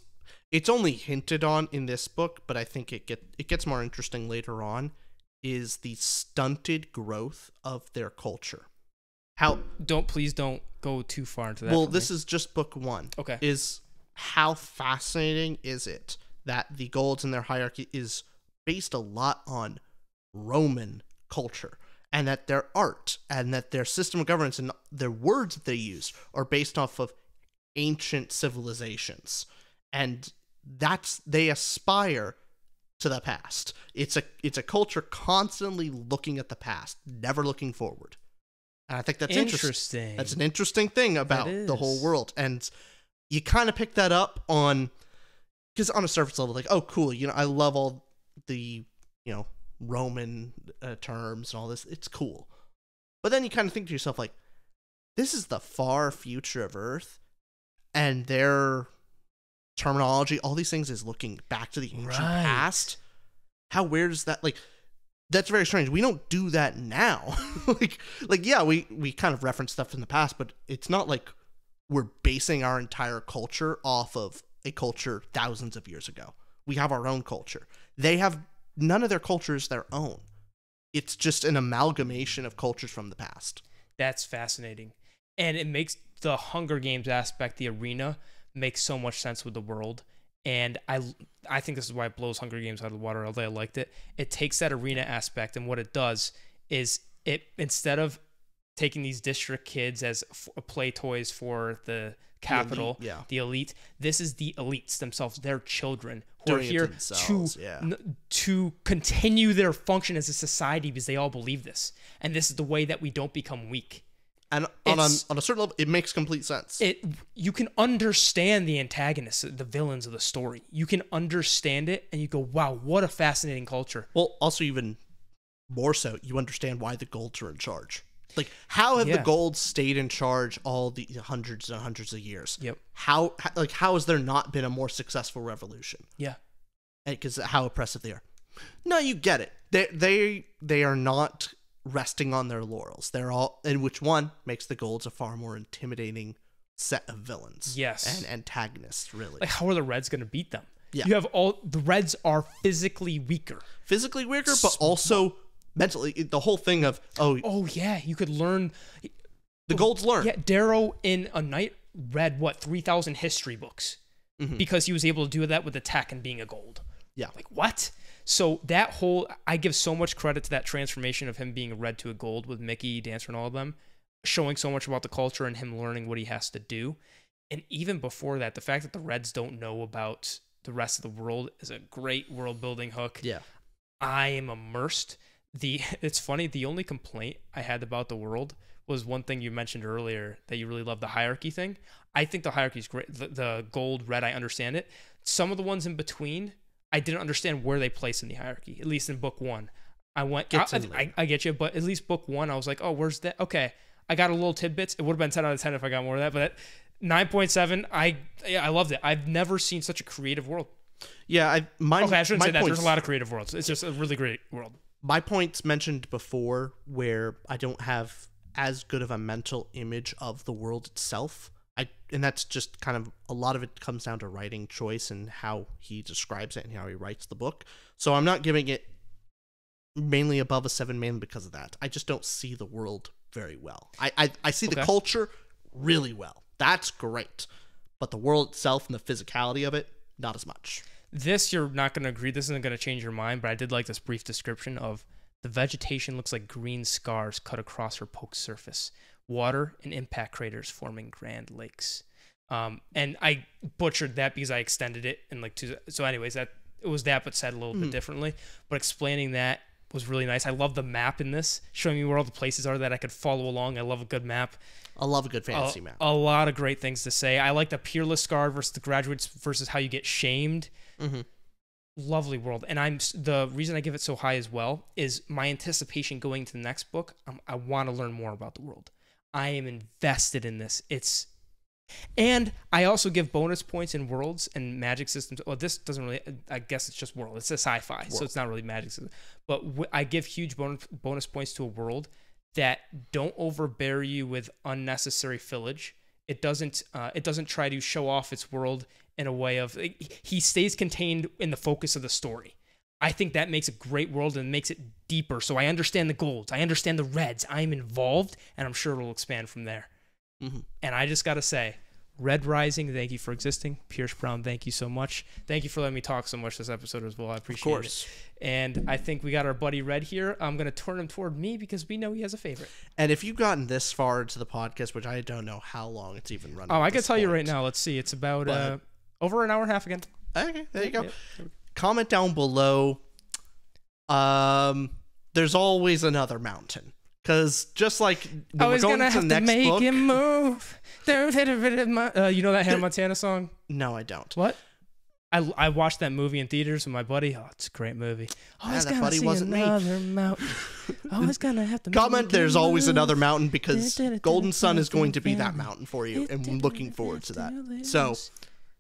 it's only hinted on in this book, but I think it get it gets more interesting later on. Is the stunted growth of their culture? How don't please don't go too far into that. well this me. is just book one Okay. is how fascinating is it that the golds in their hierarchy is based a lot on roman culture and that their art and that their system of governance and their words that they use are based off of ancient civilizations. And that's they aspire to the past. It's a it's a culture constantly looking at the past never looking forward. And i think that's interesting interesting. that's an interesting thing about the whole world. And you kind of pick that up on because on a surface level like oh cool you know i love all the you know roman uh, terms and all this it's cool. But then you kind of think to yourself like this is the far future of earth and their terminology all these things is looking back to the ancient Right. past. How weird is that? Like that's very strange. We don't do that now. [LAUGHS] Like like yeah we we kind of reference stuff in the past but it's not like we're basing our entire culture off of a culture thousands of years ago we have our own culture they have none of their culture is their own it's just an amalgamation of cultures from the past That's fascinating. And it makes the Hunger Games aspect, the arena, makes so much sense with the world. And I, I think this is why it blows Hunger Games out of the water. Although I liked it, it takes that arena aspect, and what it does is it instead of taking these district kids as f- uh, play toys for the Capitol, yeah. the elite. This is the elites themselves, their children who are Doing it here to yeah. n- to continue their function as a society because they all believe this, and this is the way that we don't become weak. and on a, on a certain level it makes complete sense It you can understand the antagonists, the villains of the story. You can understand it, and you go, "Wow, what a fascinating culture." Well, also even more so, you understand why the Golds are in charge. Like, how have the Yeah. Golds stayed in charge all the hundreds and hundreds of years? Yep. How, how like how has there not been a more successful revolution? Yeah. Because how oppressive they are. No, you get it. They they they are not resting on their laurels. They're all, and which one makes the Golds a far more intimidating set of villains. Yes. and antagonists really. Like, how are the Reds going to beat them? Yeah. You have all the Reds are physically weaker. Physically weaker, but also mentally. The whole thing of oh, Oh yeah, you could learn. the Golds learn. Yeah, Darrow in a night read what three thousand history books Mhm. because he was able to do that with the tech and being a gold. Yeah. Like what? So that whole I give so much credit to that transformation of him being a red to a gold with Mickey, Dancer, and all of them, showing so much about the culture and him learning what he has to do. And even before that, the fact that the Reds don't know about the rest of the world is a great world building hook. Yeah. I am immersed. The [LAUGHS] it's funny. The only complaint I had about the world was one thing you mentioned earlier that you really love the hierarchy thing. I think the hierarchy is great. The, the gold, red, I understand it. Some of the ones in between, I didn't understand where they place in the hierarchy. At least in book one, I went. I, I, I get you, but at least book one, I was like, oh, where's that? Okay, I got a little tidbits. It would have been ten out of ten if I got more of that, but. Nine point seven. I yeah, I loved it. I've never seen such a creative world. Yeah, I mine. Okay, I shouldn't my say that. There's a lot of creative worlds. It's just a really great world. My points mentioned before where I don't have as good of a mental image of the world itself. I and that's just kind of a lot of it comes down to writing choice and how he describes it and how he writes the book. So I'm not giving it mainly above a seven mainly because of that. I just don't see the world very well. I I, I see the culture really well. That's great. But the world itself and the physicality of it, not as much. This you're not going to agree. This isn't going to change your mind, but I did like this brief description of the vegetation looks like green scars cut across her poked surface, water and impact craters forming grand lakes. Um, and I butchered that because I extended it and like two. so anyways that it was that but said a little bit differently. But explaining that was really nice. I love the map in this, showing me where all the places are that I could follow along. I love a good map. I love a good fantasy a, map. a lot of great things to say. I like the peerless scar versus the graduates versus how you get shamed. Mhm. Lovely world, and I'm the reason I give it so high as well is my anticipation going to the next book. Um, I want to learn more about the world. I am invested in this. It's and I also give bonus points in worlds and magic systems. Well, this doesn't really. I guess it's just world. It's a sci-fi, so it's not really magic system. But w- I give huge bonus bonus points to a world that don't overbear you with unnecessary fillage. It doesn't. Uh, it doesn't try to show off its world in a way of. He stays contained in the focus of the story. I think that makes a great world and makes it deeper. So I understand the golds. I understand the reds. I'm involved, and I'm sure it'll expand from there. Mhm. And I just gotta say, Red Rising, thank you for existing. Pierce Brown, thank you so much. Thank you for letting me talk so much this episode as well. I appreciate Of course. it. And I think we got our buddy Red here. I'm gonna turn him toward me because we know he has a favorite. And if you've gotten this far into the podcast, which I don't know how long it's even running. Oh, I can tell you right now. Let's see. It's about What? uh, over an hour and a half again. Okay, there you go. Yep. Comment down below. Um, there's always another mountain. Because just like when I we're was going gonna to the have to make book, him move. Don't hit it my- Uh, you know that Hannah Montana song? no, I don't. What? I, I watched that movie in theaters with my buddy. Oh, it's a great movie. Always that gonna buddy see wasn't me. another mountain. [LAUGHS] Always gonna have to Comment. There's him always another mountain because Golden Son is going to be that mountain for you, and I'm looking forward to that. So,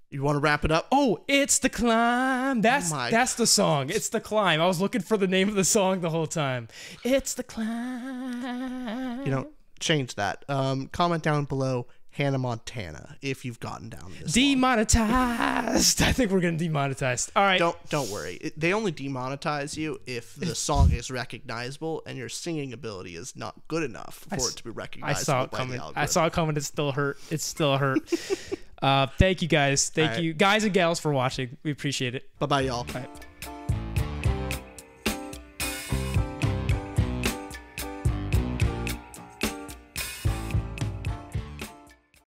you want to wrap it up? Oh, it's the climb. That's my that's the song. It's the climb. I was looking for the name of the song the whole time. It's the climb. You know, change that. Um, comment down below Hannah Montana if you've gotten down this. demonetized. [LAUGHS] I think we're gonna demonetized. All right. Don't don't worry. They only demonetize you if the [LAUGHS] song is recognizable and your singing ability is not good enough for s- it to be recognized. I saw it coming. I saw it coming. It still hurt. It still hurt. [LAUGHS] uh, thank you guys. Thank right. you guys and gals for watching. We appreciate it. Bye bye, y'all. All right.